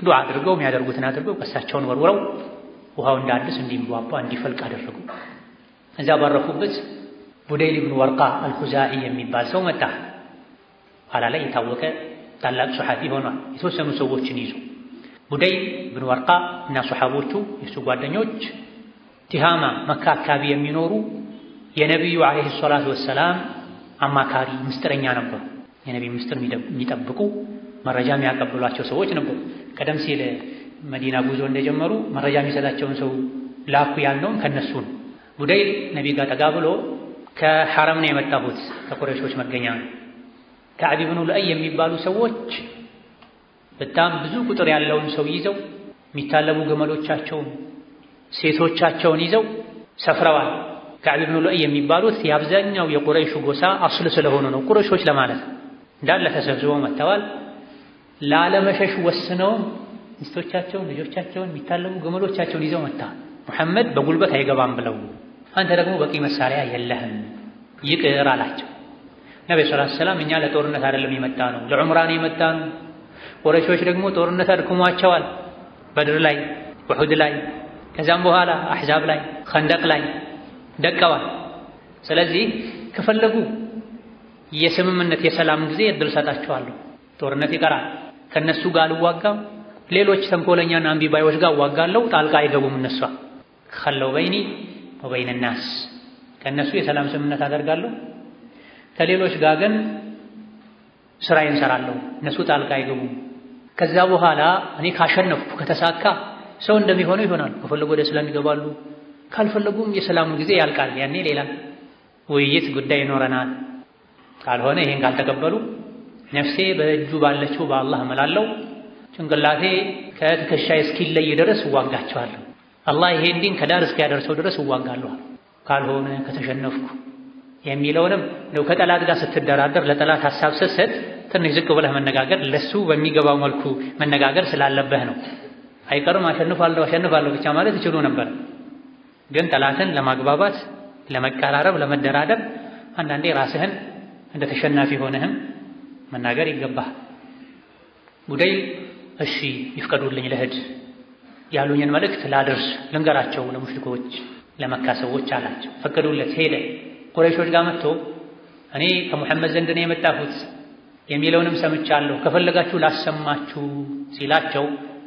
ዱዓ አድርገው የሚያደርጉትን አድርገው ቀሳቸውን ወርውረው ውሃው እንደ አዲስ እንዲንቧቧ እንዲፈልቅ አደረጉ። እዛ ባረፉበት ቡደይል ብን ወርቃ አልኹዛኢ የሚባል ሰው መጣ። ኋላ ላይ የታወቀ ታላቅ ሶሐቢ ሆኗል። የተወሰኑ ሰዎችን ይዞ ቡደይል ብን ወርቃ እና ሶሐቦቹ የእሱ ጓደኞች ቲሃማ መካ አካባቢ የሚኖሩ የነቢዩ عليه الصلاة والسلام አማካሪ ምስጢረኛ ነበሩ። የነቢዩ ምስጢር የሚጠብቁ መረጃ የሚያቀብሏቸው ሰዎች ነበሩ። ቀደም ሲል መዲና ጉዞ እንደጀመሩ መረጃ የሚሰጣቸውን ሰው ላኩ ያልነውም ከነሱ ነው። ቡደይል ነቢይ ጋር ጠጋ ብሎ ከሐረም ነው የመጣሁት ከቁረይሾች መገኛ ነው። ከዕብ ብኑ ልአይ የሚባሉ ሰዎች በጣም ብዙ ቁጥር ያለውን ሰው ይዘው የሚታለቡ ግመሎቻቸውን ሴቶቻቸውን ይዘው ሰፍረዋል። ከዕብ ብኑ ልአይ የሚባሉት የአብዛኛው የቁረይሹ ጎሳ አስል ስለሆኑ ነው ቁረይሾች ለማለት ነው። እንዳለ ተሰብስበው መጥተዋል። ላለመሸሽ ወስነውም ሚስቶቻቸውን፣ ልጆቻቸውን፣ የሚታለቡ ግመሎቻቸውን ይዘው መጥተዋል። ሙሐመድ በጉልበት አይገባም ብለው አንተ ደግሞ በቂ መሳሪያ የለህም ይቅር አላቸው። ነብዩ ሰለላሁ ወሰለም እኛ ለጦርነት አይደለም የመጣ ነው ለዑምራ ነው የመጣ ነው። ቁረይሾች ደግሞ ጦርነት አድክሟቸዋል። በድር ላይ፣ ውሑድ ላይ፣ ከዛም በኋላ አሕዛብ ላይ፣ ኸንደቅ ላይ ደቀዋል። ስለዚህ ከፈለጉ የስምምነት የሰላም ጊዜ እድል ሰጣቸዋለሁ። ጦርነት ይቀራል። ከነሱ ጋር አልዋጋም። ሌሎች ተንኮለኛና አምቢባዮች ጋር እዋጋለሁ። ጣልቃ አይገቡም። እነሷ ከለው በይኒ ወበይነ ናስ ከእነሱ የሰላም ስምምነት አደርጋለሁ። ከሌሎች ጋር ግን ስራዬን እሰራለሁ። እነሱ ጣልቃ አይገቡም። ከዛ በኋላ እኔ ካሸነፍኩ ከተሳካ ሰው እንደሚሆነው ይሆናሉ። ከፈለጉ ወደ እስላም ይገባሉ። ካልፈለጉም የሰላሙ ጊዜ ያልቃል። ያኔ ሌላ ውይይት ጉዳይ ይኖረናል። ካልሆነ ይሄን ካልተቀበሉ ነፍሴ በእጁ ባለችው በአላህ እምላለሁ፣ ጭንቅላቴ ከትከሻዬ እስኪለይ ድረስ እዋጋቸዋለሁ። አላህ ይሄን ዲን ከዳር እስኪያደርሰው ድረስ እዋጋለሁ። ካልሆነ ከተሸነፍኩ የሚለውንም ነው። ከጠላት ጋር ስትደራደር ለጠላት ሀሳብ ስትሰጥ ትንሽ ዝቅ ብለህ መነጋገር ለሱ በሚገባው መልኩ መነጋገር ስላለብህ ነው። አይቀርም አሸንፋለሁ አሸንፋለሁ ብቻ ማለት ይችሉ ነበር። ግን ጠላትን ለማግባባት ለመቀራረብ፣ ለመደራደር አንዳንዴ ራስህን እንደ ተሸናፊ ሆነህም መናገር ይገባህ። ቡደይል እሺ ይፍቀዱልኝ ልሂድ ያሉኝን መልእክት ላድርስ ልንገራቸው ለሙሽሪኮች ለመካ ሰዎች አላቸው። ፈቀዱለት። ሄደ። ቁረይሾች ጋር መጥቶ እኔ ከሙሐመድ ዘንድ ነው የመጣሁት የሚለውንም ሰምቻለሁ፣ ከፈለጋችሁ ላሰማችሁ ሲላቸው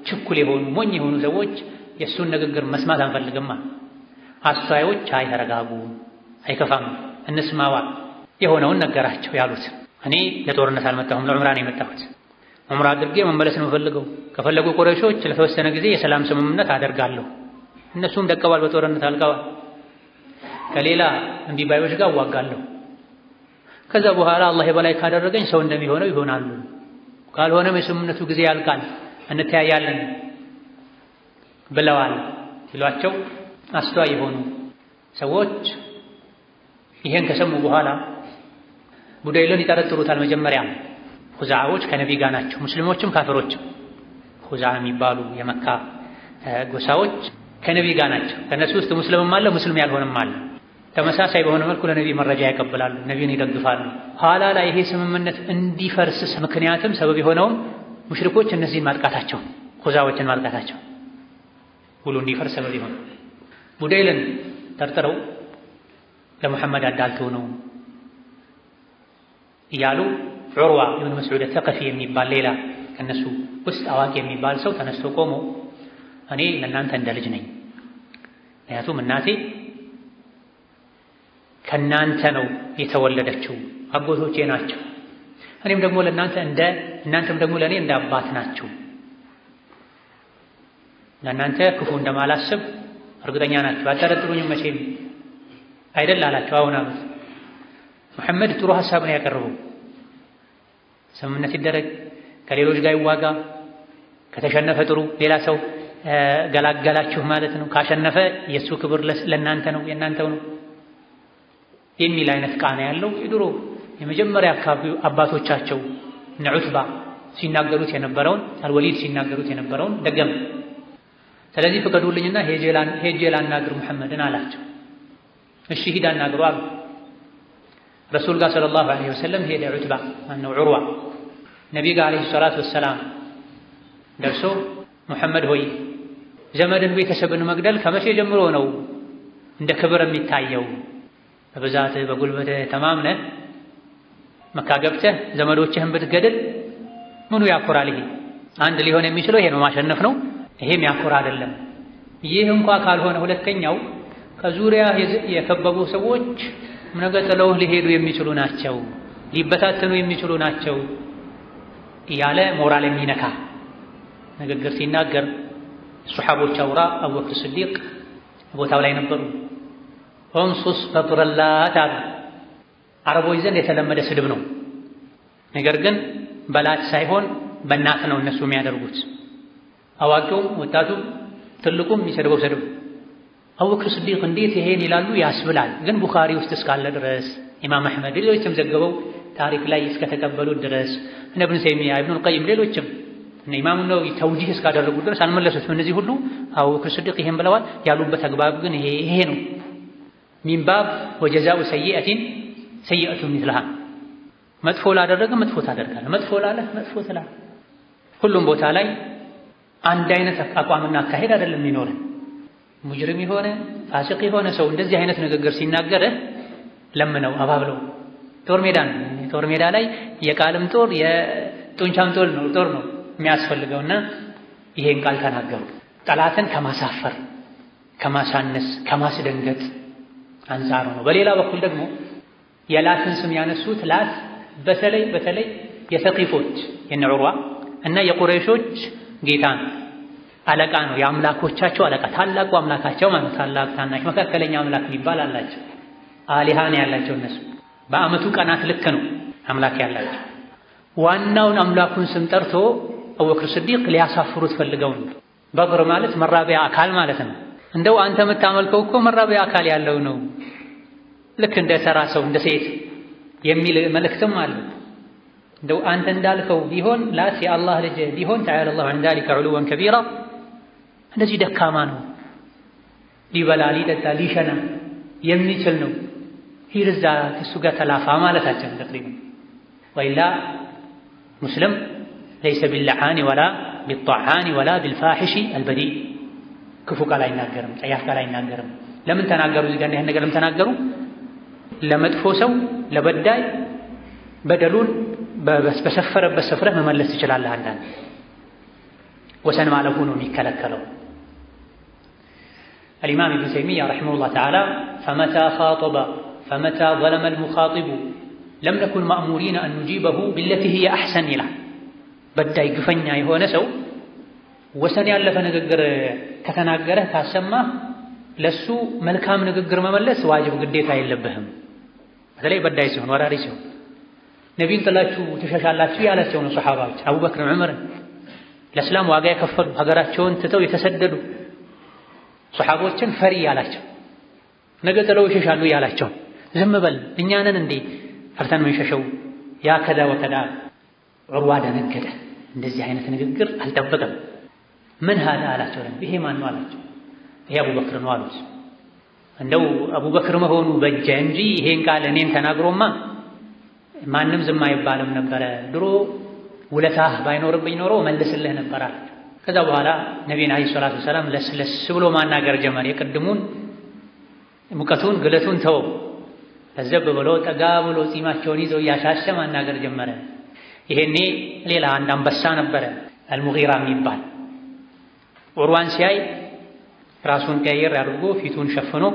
ችኩል የሆኑ ሞኝ የሆኑ ሰዎች የእሱን ንግግር መስማት አንፈልግማ። አስተዋዮች አይ ተረጋጉ፣ አይከፋም፣ እንስማዋ የሆነውን ነገራቸው ያሉት እኔ ለጦርነት አልመጣሁም ለዑምራ ነው የመጣሁት ዑምራ አድርጌ መመለስ ነው የምፈልገው። ከፈለጉ ቁረይሾች ለተወሰነ ጊዜ የሰላም ስምምነት አደርጋለሁ። እነሱም ደቀዋል፣ በጦርነት አልቀዋል። ከሌላ እምቢባዮች ጋር እዋጋለሁ። ከዛ በኋላ አላህ የበላይ ካደረገኝ ሰው እንደሚሆነው ይሆናሉ። ካልሆነም የስምምነቱ ጊዜ ያልቃል፣ እንተያያለን ብለዋል ሲሏቸው አስተዋይ የሆኑ ሰዎች ይሄን ከሰሙ በኋላ ቡደይልን ይጠረጥሩታል። መጀመሪያ ሁዛዎች ከነቢይ ጋር ናቸው፣ ሙስሊሞችም ካፍሮችም። ሁዛ የሚባሉ የመካ ጎሳዎች ከነቢይ ጋር ናቸው። ከእነሱ ውስጥ ሙስሊምም አለ፣ ሙስሊም ያልሆነም አለ። ተመሳሳይ በሆነ መልኩ ለነቢይ መረጃ ያቀብላሉ፣ ነቢዩን ይደግፋሉ። ኋላ ላይ ይሄ ስምምነት እንዲፈርስ ምክንያትም ሰበብ የሆነውም ሙሽሪኮች እነዚህን ማጥቃታቸው፣ ሁዛዎችን ማጥቃታቸው ሁሉ እንዲፈርስ ሰበብ ይሆን ቡደይልን ጠርጥረው ለሙሐመድ አዳልተው ነው እያሉ ዑርዋ ኢብኑ መስዑድ ተቀፊ የሚባል ሌላ ከነሱ ውስጥ አዋቂ የሚባል ሰው ተነስቶ ቆሞ እኔ ለእናንተ እንደ ልጅ ነኝ፣ ምክንያቱም እናቴ ከእናንተ ነው የተወለደችው፣ አጎቶቼ ናቸው። እኔም ደግሞ ለእናንተ እንደ እናንተም ደግሞ ለእኔ እንደ አባት ናችሁ። ለእናንተ ክፉ እንደማላስብ እርግጠኛ ናቸው። አጠረጥሩኝም መቼም አይደል አላቸው። አሁን አሉት። ሙሐመድ ጥሩ ሀሳብ ነው ያቀረበው። ስምምነት ይደረግ፣ ከሌሎች ጋር ይዋጋ፣ ከተሸነፈ ጥሩ ሌላ ሰው ገላገላችሁ ማለት ነው። ካሸነፈ የእሱ ክብር ለእናንተ ነው የእናንተው ነው የሚል አይነት ቃና ያለው የድሮ የመጀመሪያ አካባቢ አባቶቻቸው እነ ሲናገሩት የነበረውን አልወሊድ ሲናገሩት የነበረውን ደገም። ስለዚህ ፍቀዱልኝና ሄጄ ላናግር ሙሐመድን አላቸው። እሺ ሂድ አናግሩ አሉ። ረሱል ጋር ሰለላሁ ዐለይሂ ወሰለም ሄደ። ዑትባ ማነው ዑርዋ ነቢ ጋር ዐለይሂ ሰላቱ ወሰላም ደርሶ ሙሐመድ ሆይ ዘመድን ቤተሰብን መግደል ከመቼ ጀምሮ ነው እንደ ክብር የሚታየው? በብዛትህ በጉልበትህ ተማምነህ መካ ገብተህ ዘመዶችህን ብትገድል ምኑ ያኮራል? ይሄ አንድ ሊሆን የሚችለው ይሄ ነው፣ ማሸነፍ ነው። ይሄም ያኮራ አይደለም። ይህ እንኳ ካልሆነ ሁለተኛው ከዙሪያ የከበቡ ሰዎች ነገ ጥለውህ ሊሄዱ የሚችሉ ናቸው፣ ሊበታተኑ የሚችሉ ናቸው እያለ ሞራል የሚነካ ንግግር ሲናገር ሱሐቦች አውራ አቡበክር ስዲቅ ቦታው ላይ ነበሩ። ኦምሱስ ፈጥረላት አሉ። አረቦች ዘንድ የተለመደ ስድብ ነው። ነገር ግን በላት ሳይሆን በእናት ነው እነሱ የሚያደርጉት። አዋቂውም ወጣቱም ትልቁም የሚሰድበው ስድብ። አቡበክር ስዲቅ እንዴት ይሄን ይላሉ ያስብላል። ግን ቡኻሪ ውስጥ እስካለ ድረስ ኢማም አሕመድ ሌሎችም ዘገበው ታሪክ ላይ እስከተቀበሉት ድረስ እነ ኢብኑ ተይሚያ ኢብኑል ቀይም ሌሎችም እነ ኢማሙ ነወዊ ተውጂህ እስካደረጉ ድረስ አልመለሱትም። እነዚህ ሁሉ አቡበክር ስዲቅ ይሄን ብለዋል ያሉበት አግባብ ግን ይሄ ይሄ ነው። ሚን ባብ ወጀዛኡ ሰይአቲን ሰይአቱ ሚስልሃ መጥፎ ላደረገ መጥፎ ታደርጋለህ፣ መጥፎ ላለ መጥፎ ትላለህ። ሁሉም ቦታ ላይ አንድ አይነት አቋምና አካሄድ አይደለም የሚኖረን። ሙጅሪም የሆነ ፋሲቅ የሆነ ሰው እንደዚህ አይነት ንግግር ሲናገርህ ለምነው አባብለው። ጦር ሜዳ ነው። ጦር ሜዳ ላይ የቃልም ጦር የጡንቻም ጦር ነው ጦር ነው የሚያስፈልገውና ይሄን ቃል ተናገሩ። ጠላትን ከማሳፈር ከማሳነስ ከማስደንገጥ አንጻሩ ነው። በሌላ በኩል ደግሞ የላትን ስም ያነሱት ላት በተለይ በተለይ የተቂፎች የነ እና የቁረይሾች ጌታ ነው፣ አለቃ ነው፣ የአምላኮቻቸው አለቃ ታላቁ አምላካቸው ማለት ታላቅ፣ ታናሽ፣ መካከለኛ አምላክ የሚባል አላቸው። አሊሃ ያላቸው እነሱ በዓመቱ ቀናት ልክ ነው አምላክ ያላቸው። ዋናውን አምላኩን ስም ጠርቶ አቡበክር ስዲቅ ሊያሳፍሩት ፈልገው ነው። በቅር ማለት መራቢያ አካል ማለት ነው። እንደው አንተ የምታመልከው እኮ መራቢያ አካል ያለው ነው ልክ እንደ ተራ ሰው እንደ ሴት የሚል መልእክትም አለ። እንደው አንተ እንዳልከው ቢሆን ላት የአላህ ልጅ ቢሆን ተዓላ አላሁ ዐን ዛሊከ ዑሉወን ከቢራ እንደዚህ ደካማ ነው፣ ሊበላ ሊጠጣ ሊሸና የሚችል ነው። ሂድ እዛ ጋር ተላፋ ማለታቸው ተቅሪበን። ወይላ ሙስሊም ለይሰ ቢለዓኒ ወላ ቢጣዓኒ ወላ ቢልፋሒሺ አልበዲእ ክፉ ቃል አይናገርም፣ ጸያፍ ቃል አይናገርም። ለምን ተናገሩ? እዚህ ጋር ይሄን ነገር ለምን ተናገሩ? ለመጥፎ ሰው ለበዳይ በደሉን በሰፈረበት ስፍራ መመለስ ትችላለህ። አንዳንድ ወሰን ማለፉ ነው የሚከለከለው። አልኢማም ኢብኑ ተይሚያ ረሒመሁላህ ተዓላ ፈመታ ኻጠበ ፈመታ ዘለመ አልሙኻጢቡ ለም ነኩን ማእሙሪነ አን ኑጂበሁ ቢለቲ ሂየ አሕሰን ይላል። በዳይ ግፈኛ የሆነ ሰው ወሰን ያለፈ ንግግር ከተናገረ ካሰማ ለሱ መልካም ንግግር መመለስ ዋጅብ ግዴታ የለብህም። በተለይ በዳይ ሲሆን ወራሪ ሲሆን ነቢዩን ጥላችሁ ትሸሻላችሁ ያላቸው ነው ሰሓባዎች። አቡበክር ዑመርን ለእስላም ዋጋ የከፈሉ ሀገራቸውን ትተው የተሰደዱ ሰሓቦችን ፈሪ ያላቸው ነገ ጥለው ይሸሻሉ ያላቸው ዝም በል እኛንን እንዴ ፈርተን የምንሸሸው ያ ከዳ ወከዳ ዑርዋ ደነገጠ። እንደዚህ አይነት ንግግር አልጠበቀም። ምን ሀዳ አላቸው። ይሄ ማን ነው አላቸው። ይሄ አቡበክር ነው አሉት። እንደው አቡበክር መሆኑ በጀ እንጂ ይሄን ቃል እኔን ተናግሮማ ማንም ዝም አይባልም ነበረ። ድሮ ውለታህ ባይኖርብኝ ኖሮ መልስልህ ነበር አላቸው። ከዛ በኋላ ነቢይን ዓለይሂ ሰላቱ ወሰላም ለስለስ ብሎ ማናገር ጀመር። የቅድሙን ሙቀቱን ግለቱን ተወው። ለዘብ ብሎ ጠጋ ብሎ ጺማቸውን ይዘው እያሻሸ ማናገር ጀመረ። ይሄኔ ሌላ አንድ አንበሳ ነበረ አልሙጊራ የሚባል ዑርዋን ሲያይ ራሱን ቀየር አድርጎ ፊቱን ሸፍኖ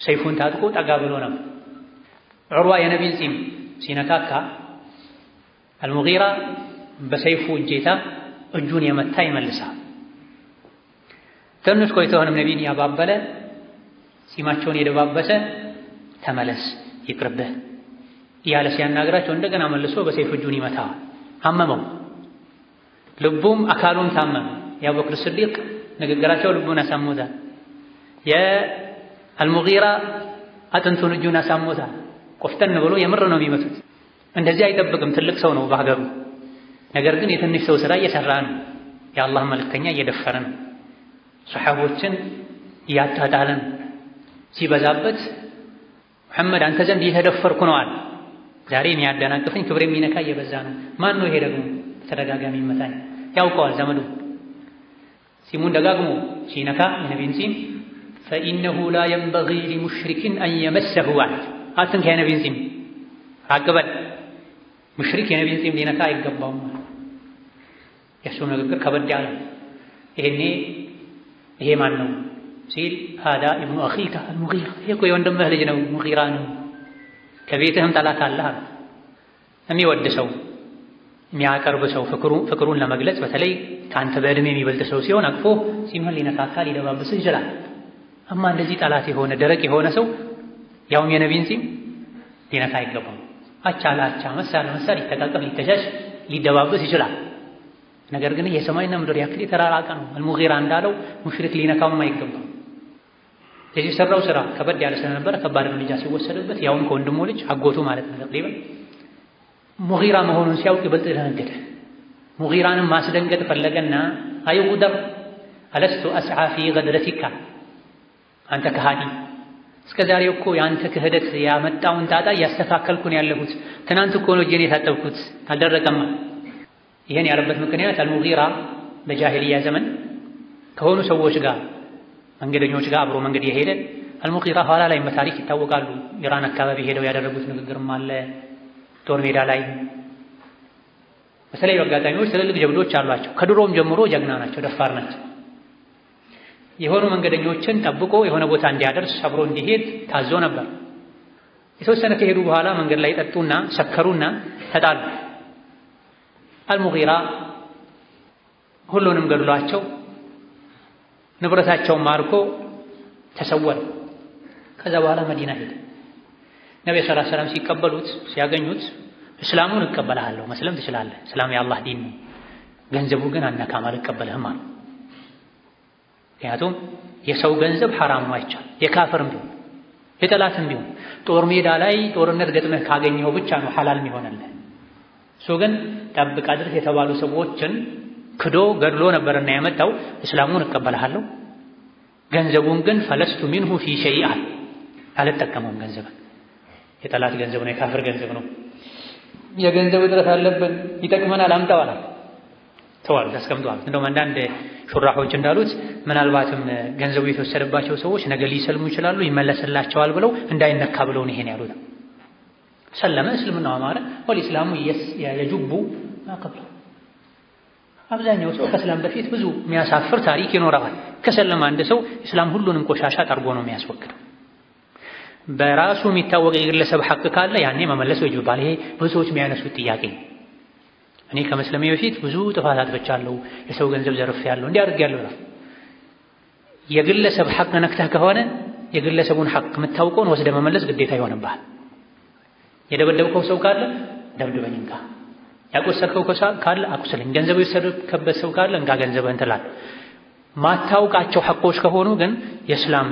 ሰይፉን ታጥቆ ጠጋ ብሎ ነበር። ዑርዋ የነቢን ጺም ሲነካካ አልሙጊራ በሰይፉ እጄታ እጁን የመታ ይመልሳል። ትንሽ ቆይተውንም ነቢን ያባበለ ጺማቸውን የደባበሰ ተመለስ ይቅርብህ እያለ ሲያናግራቸው እንደገና መልሶ በሰይፍ እጁን ይመታዋል። አመመው፣ ልቡም አካሉም ታመመ። የአቡበክር ስዲቅ ንግግራቸው ልቡን አሳሞታል። የአልሙጊራ አጥንቱን እጁን አሳሞታል። ቆፍጠን ብሎ የምር ነው የሚመቱት። እንደዚህ አይጠብቅም። ትልቅ ሰው ነው በሀገሩ። ነገር ግን የትንሽ ሰው ስራ እየሰራ ነው። የአላህ መልእክተኛ እየደፈረ ነው። ሰሓቦችን እያጣጣለ ነው። ሲበዛበት ሙሐመድ አንተ ዘንድ እየተደፈርኩ ነው አለ። ዛሬ የሚያደናቅፈኝ ክብር የሚነካ እየበዛ ነው። ማን ነው ይሄ ደግሞ በተደጋጋሚ ይመታኝ? ያውቀዋል ዘመዱ ጺሙን ደጋግሞ ሲነካ የነቢን ጺም ፈኢነሁ ላ የንበጊ ሊሙሽሪኪን አን የመሰሁ አለ። አትንካ የነቢን ጺም ራቅ በል ሙሽሪክ የነቢን ጺም ሊነካ አይገባውም። የእሱ ንግግር ከበድ ያለ ይሄኔ ይሄ ማን ነው ሲል ሃዳ ኢብኑ አኺካ አልሙጊራ ይሄ እኮ የወንድምህ ልጅ ነው ሙጊራ ነው ከቤትህም ጠላት አለህ አለ የሚወድ ሰው የሚያቀርብ ሰው ፍቅሩን ለመግለጽ በተለይ ከአንተ በዕድሜ የሚበልጥ ሰው ሲሆን አቅፎ ጺምህን ሊነካካ ሊደባብስህ ይችላል። አማ እንደዚህ ጠላት የሆነ ደረቅ የሆነ ሰው ያውም የነቢን ጺም ሊነካ አይገባም። አቻ ለአቻ መሳ ለመሳ ሊተቃቀፍ ሊተሻሽ ሊደባብስ ይችላል ነገር ግን የሰማይና ምድር ያክል የተራራቀ ነው። አልሙጊራ እንዳለው ሙሽሪክ ሊነካውም አይገባም የዚህ ሰራው ስራ ከበድ ያለ ስለነበረ ከባድ እርምጃ ሲወሰድበት ያውም ከወንድሙ ልጅ አጎቱ ማለት ነው። ተቅሪበን ሙጊራ መሆኑን ሲያውቅ ይበልጥ ደነገጠ። ሙጊራንም ማስደንገጥ ፈለገና አይጉደር አለስቱ አስዓ ፊ ገድረቲካ አንተ ከሃዲ እስከ ዛሬ እኮ የአንተ ክህደት ያመጣውን ጣጣ እያስተካከልኩን ያለሁት። ትናንት እኮ ነው እጄን የታጠብኩት። አልደረቀማ ይህን ያለበት ምክንያት አልሙጊራ በጃሂልያ ዘመን ከሆኑ ሰዎች ጋር መንገደኞች ጋር አብሮ መንገድ የሄደ አልሙጊራ ኋላ ላይ በታሪክ ይታወቃሉ። ኢራን አካባቢ ሄደው ያደረጉት ንግግርም አለ። ጦር ሜዳ ላይ በተለያዩ አጋጣሚዎች ትልልቅ ጀብዶች አሏቸው። ከድሮም ጀምሮ ጀግና ናቸው፣ ደፋር ናቸው። የሆኑ መንገደኞችን ጠብቆ የሆነ ቦታ እንዲያደርስ አብሮ እንዲሄድ ታዞ ነበር። የተወሰነ ከሄዱ በኋላ መንገድ ላይ ጠጡና ሰከሩና ተጣሉ። አልሙጊራ ሁሉንም ገድሏቸው ንብረታቸውን ማርኮ ተሰወረ። ከዛ በኋላ መዲና ሄደ። ነብዩ ሰለላሁ ዐለይሂ ሲቀበሉት ሲያገኙት እስላሙን እቀበልሃለሁ፣ መስለም ትችላለህ፣ እስላም የአላህ ዲን ነው፣ ገንዘቡ ግን አነካም አልቀበልህም አሉ። ምክንያቱም የሰው ገንዘብ ሐራም ነው አይቻል፣ የካፍርም ቢሆን የጠላትም ቢሆን ጦር ሜዳ ላይ ጦርነት ገጥመህ ካገኘው ብቻ ነው ሐላል የሚሆንልህ። እሱ ግን ጠብቅ አድርስ የተባሉ ሰዎችን ክዶ ገድሎ ነበርና ያመጣው እስላሙን እቀበልሃለሁ ገንዘቡን ግን ፈለስቱ ሚንሁ ፊ ሸይአ አልጠቀመውም። ገንዘብን የጠላት ገንዘብ ነው፣ የካፍር ገንዘብ ነው። የገንዘብ እጥረት አለብን ይጠቅመናል፣ አምጣው አላል። ተዋሉት፣ አስቀምጠዋል። እንደውም አንዳንድ ሹራሖች እንዳሉት ምናልባትም ገንዘቡ የተወሰደባቸው ሰዎች ነገ ሊሰልሙ ይችላሉ፣ ይመለስላቸዋል ብለው እንዳይነካ ብለው ነው ይሄን ያሉት። ሰለመ፣ እስልምናው አማረ። ወልኢስላሙ የጁቡ ማቀብለ አብዛኛው ሰው ከእስላም በፊት ብዙ የሚያሳፍር ታሪክ ይኖረዋል። ከሰለመ አንድ ሰው እስላም ሁሉንም ቆሻሻ ጠርጎ ነው የሚያስወግደው። በራሱ የሚታወቅ የግለሰብ ሐቅ ካለ ያኔ መመለስ ይጅባል። ይሄ ብዙ ሰዎች የሚያነሱት ጥያቄ ነው። እኔ ከመስለሜ በፊት ብዙ ጥፋት አጥፍቻለሁ፣ የሰው ገንዘብ ዘርፌያለሁ፣ እንዲህ አድርጌያለሁ። የግለሰብ ሐቅ ነክተህ ከሆነ የግለሰቡን ሐቅ የምታውቀውን ወስደ መመለስ ግዴታ ይሆንብሃል። የደበደብከው ሰው ካለ ደብድበኝ እንካ ያቆሰልከው ካለ አቁስለኝ፣ ገንዘብ የወሰድክበት ሰው ካለ እንካ ገንዘብህን ትላለህ። ማታውቃቸው ሐቆች ከሆኑ ግን የእስላም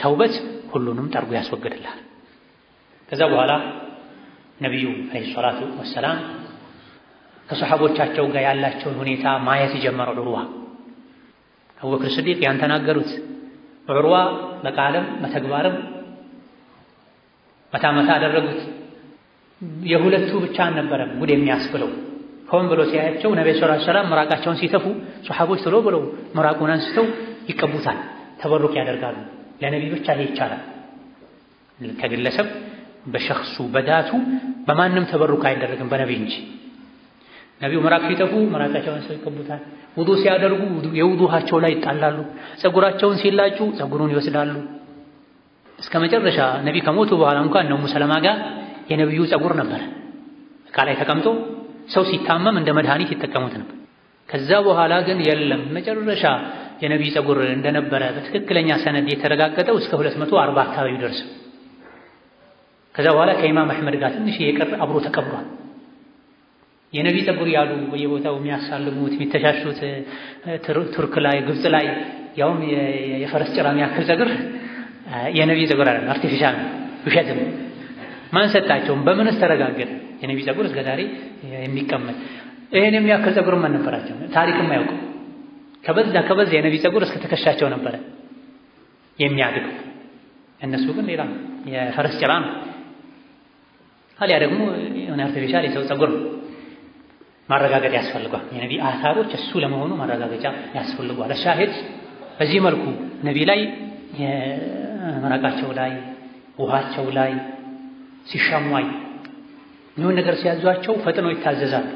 ተውበት ሁሉንም ጠርጎ ያስወግድልሃል። ከዛ በኋላ ነቢዩ ዓለይሂ ሰላቱ ወሰላም ከሰሓቦቻቸው ጋር ያላቸውን ሁኔታ ማየት የጀመረው ዑርዋ አቡበክር ስዲቅ ያን ተናገሩት። ዑርዋ በቃልም በተግባርም መታ አደረጉት። የሁለቱ ብቻ አልነበረም ጉድ የሚያስብለው ሆን ብሎ ሲያያቸው ነቢ ስ ሰላም ምራቃቸውን ሲተፉ ሰሓቦች ቶሎ ብለው ምራቁን አንስተው ይቀቡታል፣ ተበሩክ ያደርጋሉ። ለነቢ ብቻ ይሄ ይቻላል። ከግለሰብ በሸክሱ በዳቱ በማንም ተበሩክ አይደረግም በነቢይ እንጂ። ነቢዩ ምራቅ ሲተፉ ምራቃቸውን ሰው ይቀቡታል። ውዱ ሲያደርጉ የውዱሃቸው ላይ ይጣላሉ። ፀጉራቸውን ሲላጩ ፀጉሩን ይወስዳሉ። እስከ መጨረሻ ነቢ ከሞቱ በኋላ እንኳን ነው ሙሰለማ ጋር የነቢዩ ፀጉር ነበረ እቃ ላይ ተቀምጦ ሰው ሲታመም እንደ መድኃኒት ይጠቀሙት ነበር። ከዛ በኋላ ግን የለም። መጨረሻ የነቢይ ፀጉር እንደነበረ በትክክለኛ ሰነድ የተረጋገጠው እስከ 240 አካባቢ ደርስ። ከዛ በኋላ ከኢማም አሕመድ ጋር ትንሽ የቀረ አብሮ ተቀብሯል። የነቢይ ፀጉር ያሉ በየቦታው የሚያሳልሙት የሚተሻሹት ቱርክ ላይ ግብፅ ላይ ያውም የፈረስ ጭራ የሚያክል ፀጉር የነቢይ ፀጉር አይደለም፣ artificial ነው፣ ውሸት ነው። ማን ሰጣቸውም? በምንስ ተረጋገጠ? የነቢይ ፀጉር እስከ ዛሬ የሚቀመጥ ይሄን የሚያክል ፀጉርም አልነበራቸው። ታሪክም አያውቅም። ከበዛ ከበዛ የነቢይ ፀጉር እስከ ትከሻቸው ነበረ የሚያድግ። እነሱ ግን ሌላ የፈረስ ጭራ ነው፣ አሊያ ደግሞ የሆነ artificial የሰው ፀጉር ነው። ማረጋገጥ ያስፈልጓል። የነቢይ አታሮች እሱ ለመሆኑ ማረጋገጫ ያስፈልጓል። شاهد በዚህ መልኩ ነቢይ ላይ የመረቃቸው ላይ ውሃቸው ላይ ሲሻሟይ ይሁን ነገር ሲያዟቸው ፈጥነው ይታዘዛሉ።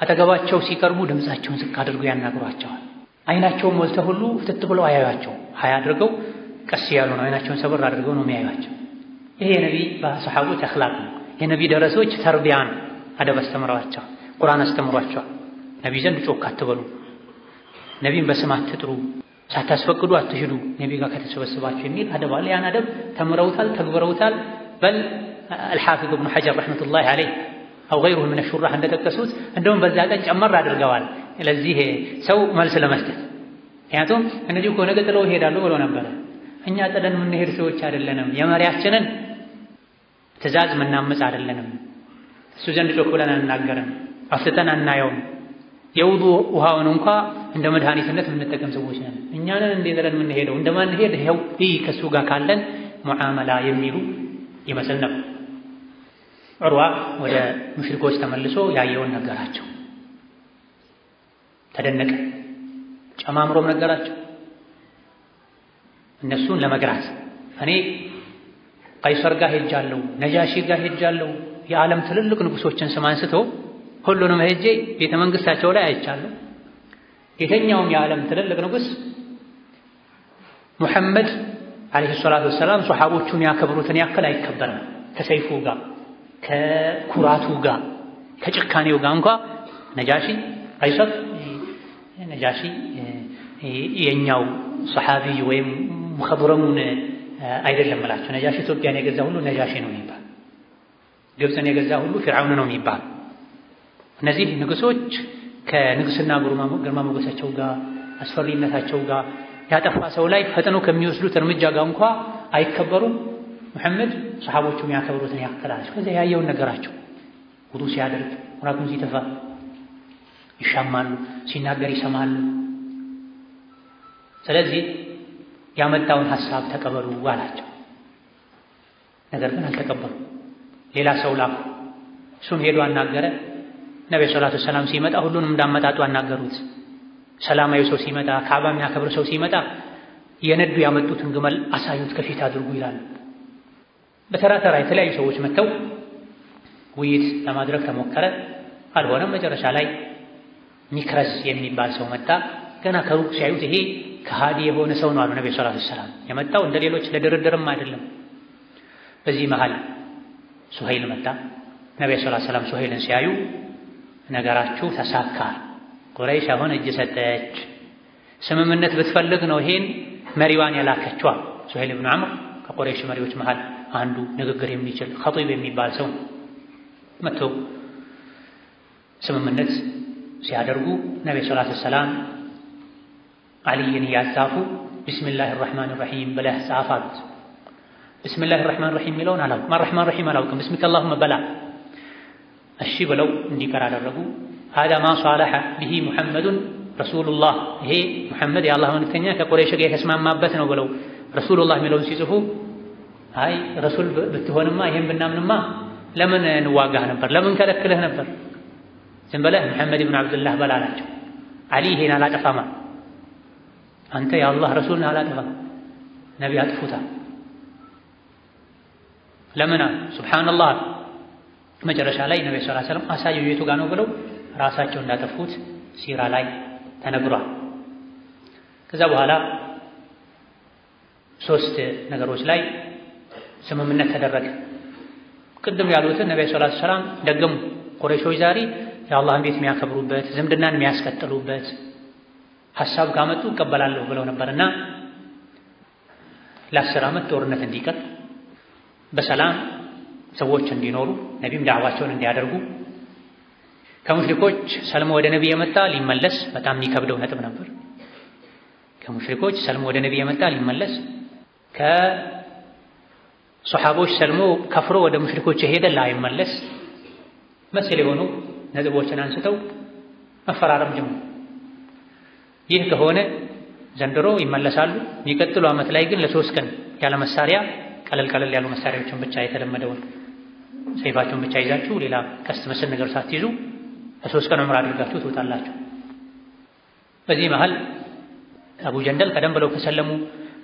አጠገባቸው ሲቀርቡ ድምፃቸውን ዝቅ አድርገው ያናግሯቸዋል። አይናቸውን ሞልተው ሁሉ ፍትት ብለው አያዩአቸው። ሀያ አድርገው ቀስ ያሉ ነው። አይናቸውን ሰብር አድርገው ነው የሚያዩአቸው። ይሄ የነቢይ በሰሓቦች አኽላቅ ነው። የነቢይ ደረሶች ተርቢያ ነው። አደብ አስተምረዋቸዋል። ቁርአን አስተምሯቸዋል። ነቢይ ዘንድ ጮክ አትበሉ፣ ነቢይን በስም አትጥሩ፣ ሳታስፈቅዱ አትሂዱ ነቢይ ጋር ከተሰበሰባችሁ የሚል አደብ አለ። ያን አደብ ተምረውታል፣ ተግብረውታል። በል አልሓፊዝ እብኑ ሐጀር ረሕመቱላሂ ዓለይህ አው ገይሩሁ ምን ሹራህ እንደጠቀሱት እንደውም በዛ ቀን ጨመር አድርገዋል። ለዚህ ሰው መልስ ለመስጠት ምክንያቱም እነዚህ እኮ ነገ ጥለው ይሄዳሉ ብሎ ነበረ። እኛ ጥለን የምንሄድ ሰዎች አይደለንም። የመሪያችንን ትእዛዝ ምናመፅ አይደለንም። እሱ ዘንድ ጮክ ብለን አናገርም፣ አፍትተን አናየውም። የውዱ ውሃውን እንኳ እንደ መድኃኒትነት የምንጠቀም ሰዎች ነን። እኛንን እንዴ ጥለን የምንሄደው እንደማንሄድ ይኸው ይህ ከእሱ ጋር ካለን ሙዓመላ የሚሉ ይመስል ነበር። ዑርዋ ወደ ሙሽሪኮች ተመልሶ ያየውን ነገራቸው። ተደነቀ። ጨማምሮም ነገራቸው እነሱን ለመግራት እኔ ቀይሰር ጋር ሄጃለሁ፣ ነጃሺ ጋር ሄጃለሁ። የዓለም ትልልቅ ንጉሶችን ስም አንስቶ ሁሉንም ሄጄ ቤተ መንግስታቸው ላይ አይቻለሁ። የተኛውም የዓለም ትልልቅ ንጉስ ሙሐመድ ዓለይሂ ሰላቱ ወሰላም ሶሓቦቹን ያከብሩትን ያክል አይከበርም። ከሰይፉ ጋር ከኩራቱ ጋር ከጭካኔው ጋር እንኳ ነጃሺ ቀይሰር ነጃሺ የኛው ሰሓቢ ወይም ሙኸድረሙን አይደለም እላቸው። ነጃሺ ኢትዮጵያን የገዛ ሁሉ ነጃሺ ነው የሚባል፣ ግብፅን የገዛ ሁሉ ፊርዓውን ነው የሚባል። እነዚህ ንጉሶች ከንግስና ግርማ ሞገሳቸው ጋር አስፈሪነታቸው ጋር ያጠፋ ሰው ላይ ፈጥነው ከሚወስዱት እርምጃ ጋር እንኳ አይከበሩም። ሙሐመድ ሰሓቦቹ የሚያከብሩትን ያክላቸው። ከዚያ ያየውን ነገራቸው። ውዱ ሲያደርግ ራቁን ሲተፋ ይሻማሉ፣ ሲናገር ይሰማሉ። ስለዚህ ያመጣውን ሐሳብ ተቀበሉ አላቸው። ነገር ግን አልተቀበሉ። ሌላ ሰው ላኩ። እሱም ሄዶ አናገረ። ነቢ ሰላቱ ሰላም ሲመጣ ሁሉንም እንዳመጣጡ አናገሩት። ሰላማዊ ሰው ሲመጣ፣ ካዕባ የሚያከብር ሰው ሲመጣ የነዱ ያመጡትን ግመል አሳዩት፣ ከፊት አድርጉ ይላሉ። በተራ ተራ የተለያዩ ሰዎች መጥተው ውይይት ለማድረግ ተሞከረ፣ አልሆነም። መጨረሻ ላይ ሚክረዝ የሚባል ሰው መጣ። ገና ከሩቅ ሲያዩት ይሄ ከሃዲ የሆነ ሰው ነው አሉ ነቢ ሰላቱ ሰላም። የመጣው እንደ ሌሎች ለድርድርም አይደለም። በዚህ መሃል ሱሀይል መጣ። ነቢ ሰላቱ ሰላም ሱሀይልን ሲያዩ ነገራችሁ ተሳካ፣ ቁረይሽ አሁን እጅ ሰጠች። ስምምነት ብትፈልግ ነው ይሄን መሪዋን ያላከችዋ። ሱሀይል ብኑ ዐምር ከቁረይሽ መሪዎች መሃል አንዱ ንግግር የሚችል ኸጢብ የሚባል ሰው መጥቶ ስምምነት ሲያደርጉ ነቢ ሰላቱ ሰላም አልይን እያጻፉ ቢስሚላህ ራሕማን ራሒም ብለህ ጻፍ አሉት። ቢስሚላህ ራሕማን ራሒም የሚለውን አላውቅም፣ አራሕማን ራሒም አላውቅም፣ ብስሚከ አላሁመ በላ። እሺ ብለው እንዲቀር አደረጉ። ሀዳ ማ ሷለሐ ቢሂ ሙሐመዱን ረሱሉላህ፣ ይሄ ሙሐመድ የአላህ መልእክተኛ ከቁረይሽ ጋር የተስማማበት ነው ብለው ረሱሉላህ የሚለውን ሲጽፉ አይ ረሱል ብትሆንማ ይሄን ብናምንማ ለምን እንዋጋህ ነበር? ለምን ከለክልህ ነበር? ዝም በለህ ሙሐመድ ብን ዓብድላህ በላ አላቸው። ዓሊ ይሄን አላጠፋማ አንተ የአላህ ረሱልን አላጠፋም፣ ነቢ አጥፉታል። ለምን? ሱብሓነላህ መጨረሻ ላይ ነቢ ስ ሰለም አሳየው የቱ ጋር ነው ብለው ራሳቸው እንዳጠፉት ሲራ ላይ ተነግሯል። ከዛ በኋላ ሶስት ነገሮች ላይ ስምምነት ተደረገ። ቅድም ያሉትን ነቢ ሰላቱ ሰላም ደገሙ። ቁረይሾች ዛሬ የአላህን ቤት የሚያከብሩበት ዝምድናን የሚያስቀጥሉበት ሀሳብ ካመጡ እቀበላለሁ ብለው ነበርና ለአስር ዓመት ጦርነት እንዲቀር በሰላም ሰዎች እንዲኖሩ ነቢም ዳዕዋቸውን እንዲያደርጉ ከሙሽሪኮች ሰልሞ ወደ ነቢ የመጣ ሊመለስ በጣም የሚከብደው ነጥብ ነበር። ከሙሽሪኮች ሰልሞ ወደ ነቢ የመጣ ሊመለስ ከሶሓቦች ሰልሞ ከፍሮ ወደ ሙሽሪኮች የሄደ ላይመለስ መሰል የሆኑ ነጥቦችን አንስተው መፈራረም ጀመሩ። ይህ ከሆነ ዘንድሮ ይመለሳሉ። የሚቀጥሉ ዓመት ላይ ግን ለሶስት ቀን ያለ መሳሪያ ቀለል ቀለል ያሉ መሳሪያዎችን ብቻ የተለመደውን ሰይፋቸውን ብቻ ይዛችሁ ሌላ ቀስት መሰል ነገር ሳትይዙ ለሶስት ቀን ዑምራ አድርጋችሁ ትወጣላችሁ። በዚህ መሃል አቡ ጀንደል ቀደም ብለው ከሰለሙ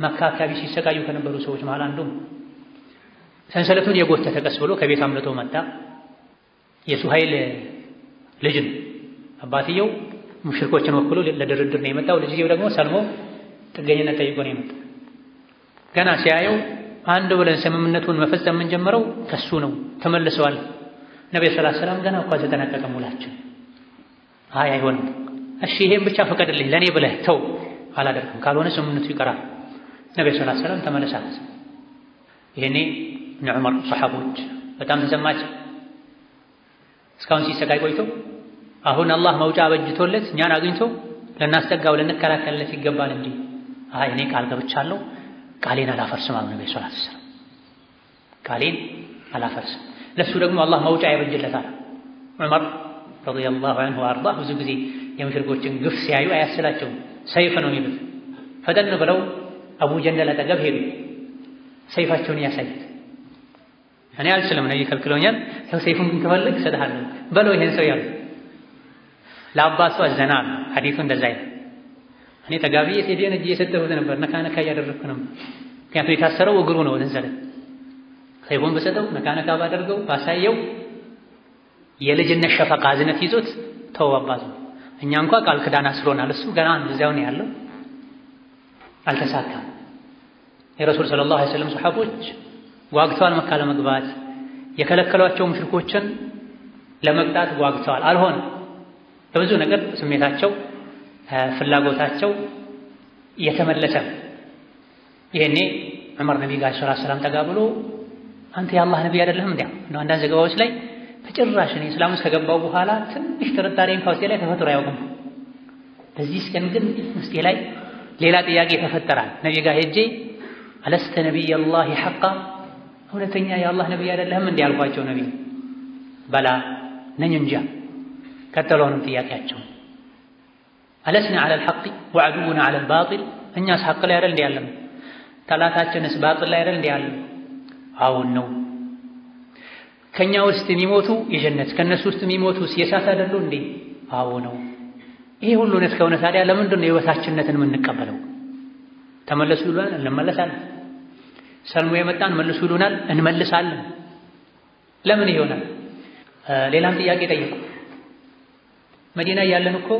መካ አካባቢ ሲሰቃዩ ከነበሩ ሰዎች መሃል አንዱ ሰንሰለቱን የጎተተ ቀስ ብሎ ከቤት አምልጦ መጣ። የሱሀይል ልጅ ነው። አባትየው ሙሽሪኮችን ወክሎ ለድርድር ነው የመጣው። ልጅየው ደግሞ ሰልሞ ጥገኝነት ጠይቆ ነው የመጣው። ገና ሲያየው አንድ ብለን ስምምነቱን መፈጸም የምንጀምረው ከሱ ነው። ተመልሰዋል። ነብዩ ሰለላሁ ዐለይሂ ገና እኮ አልተጠናቀቀም ውላችን። አይ አይሆንም፣ እሺ ይሄን ብቻ ፈቀድልኝ ለኔ ብለህ ተው። አላደርግም፣ ካልሆነ ስምምነቱ ይቀራል። ነብዩ ሰለላሁ ዐለይሂ ወሰለም ተመለሳት። ይሄኔ እነ ዑመር ሰሐቦች በጣም ተሰማቸው። እስካሁን ሲሰቃይ ቆይቶ አሁን አላህ መውጫ አበጅቶለት እኛን አግኝቶ ልናስጠጋው ልንከላከልለት ይገባል እንጂ አይ እኔ ቃል ገብቻለሁ ቃሌን አላፈርስም አሉ ነብዩ ሰለላሁ ዐለይሂ ቃሌን አላፈርስም። ለሱ ደግሞ አላህ መውጫ ያበጅለታል። ዑመር ረዲየላሁ ዐንሁ ወአርዳ ብዙ ጊዜ የሙሽሪኮችን ግፍ ሲያዩ አያስላቸውም። ሰይፍ ነው የሚሉት። ፈጠን ብለው አቡ ጀንደል አጠገብ ሄዱ። ሰይፋቸውን እያሳዩት እኔ አልችልም፣ ነብይ ከልክለውኛል። ያው ሰይፉን ግን ከፈለግ እሰጥሃለሁ በለው ይሄን ሰው ያሉ ለአባቱ አዘና ሐዲሱ እንደዛ ይላል። እኔ ተጋቢዬ ሴቴን እጅ እየሰጠሁት ነበር፣ ነካ ነካ እያደረግኩ ነበር። ምክንያቱም የታሰረው እግሩ ነው ሰንሰለት። ሰይፉን በሰጠው ነካ ነካ ባደርገው ባሳየው የልጅነት ሸፈቃ እዝነት ይዞት ተው አባቱ። እኛ እንኳ ቃል ክዳን አስሮናል፣ እሱ ገና እዚያው ነው ያለው። አልተሳካም። የረሱል ሰለላሁ ዐለይሂ ወሰለም ሰሐቦች ጓግተዋል መካ ለመግባት የከለከሏቸው ሙሽሪኮችን ለመቅጣት ጓግተዋል፣ አልሆነም። በብዙ ነገር ስሜታቸው ፍላጎታቸው እየተመለሰ ይሄኔ ዑመር ነቢ ጋር ዐለይሂ ጠጋ ብሎ አንተ የአላህ ነቢይ አይደለህም? ነው አንዳንድ ዘገባዎች ላይ በጭራሽ እኔ እስላም ከገባው በኋላ ትንሽ ጥርጣሬ እንኳ ውስጤ ላይ ተፈጥሮ አያውቅም። በዚህ ቀን ግን ውስጤ ላይ ሌላ ጥያቄ ተፈጠራል። ነቢ ጋር ሄጄ አለስተ ነቢይ አላህ ሐቃ እውነተኛ የአላህ ነቢይ አይደለህም? እንዲህ አልኳቸው። ነቢ በላ ነኝ እንጃ። ቀጠለውንም ጥያቄያቸው አለስና ዐለል ሐቅ ወዐዱውና ዐለል ባጢል እኛስ ሐቅ ላይ አይደል እንዲህ ያለን ጠላታችንስ ባጢል ላይ አይደል እንዲህ ያለን አዎን ነው። ከኛ ውስጥ የሚሞቱ የጀነት ከነሱ ውስጥ የሚሞቱስ የእሳት አይደሉ እንዴ? አዎ ነው። ይሄ ሁሉ እውነት ከሆነ ታዲያ ለምንድን ነው የበታችነትን የምንቀበለው? ተመለሱ ይሉናል፣ እንመለሳለን። ሰልሞ የመጣን መልሱ ይሉናል፣ እንመልሳለን። ለምን ይሆናል? ሌላም ጥያቄ ጠየቁ። መዲና እያለን እኮ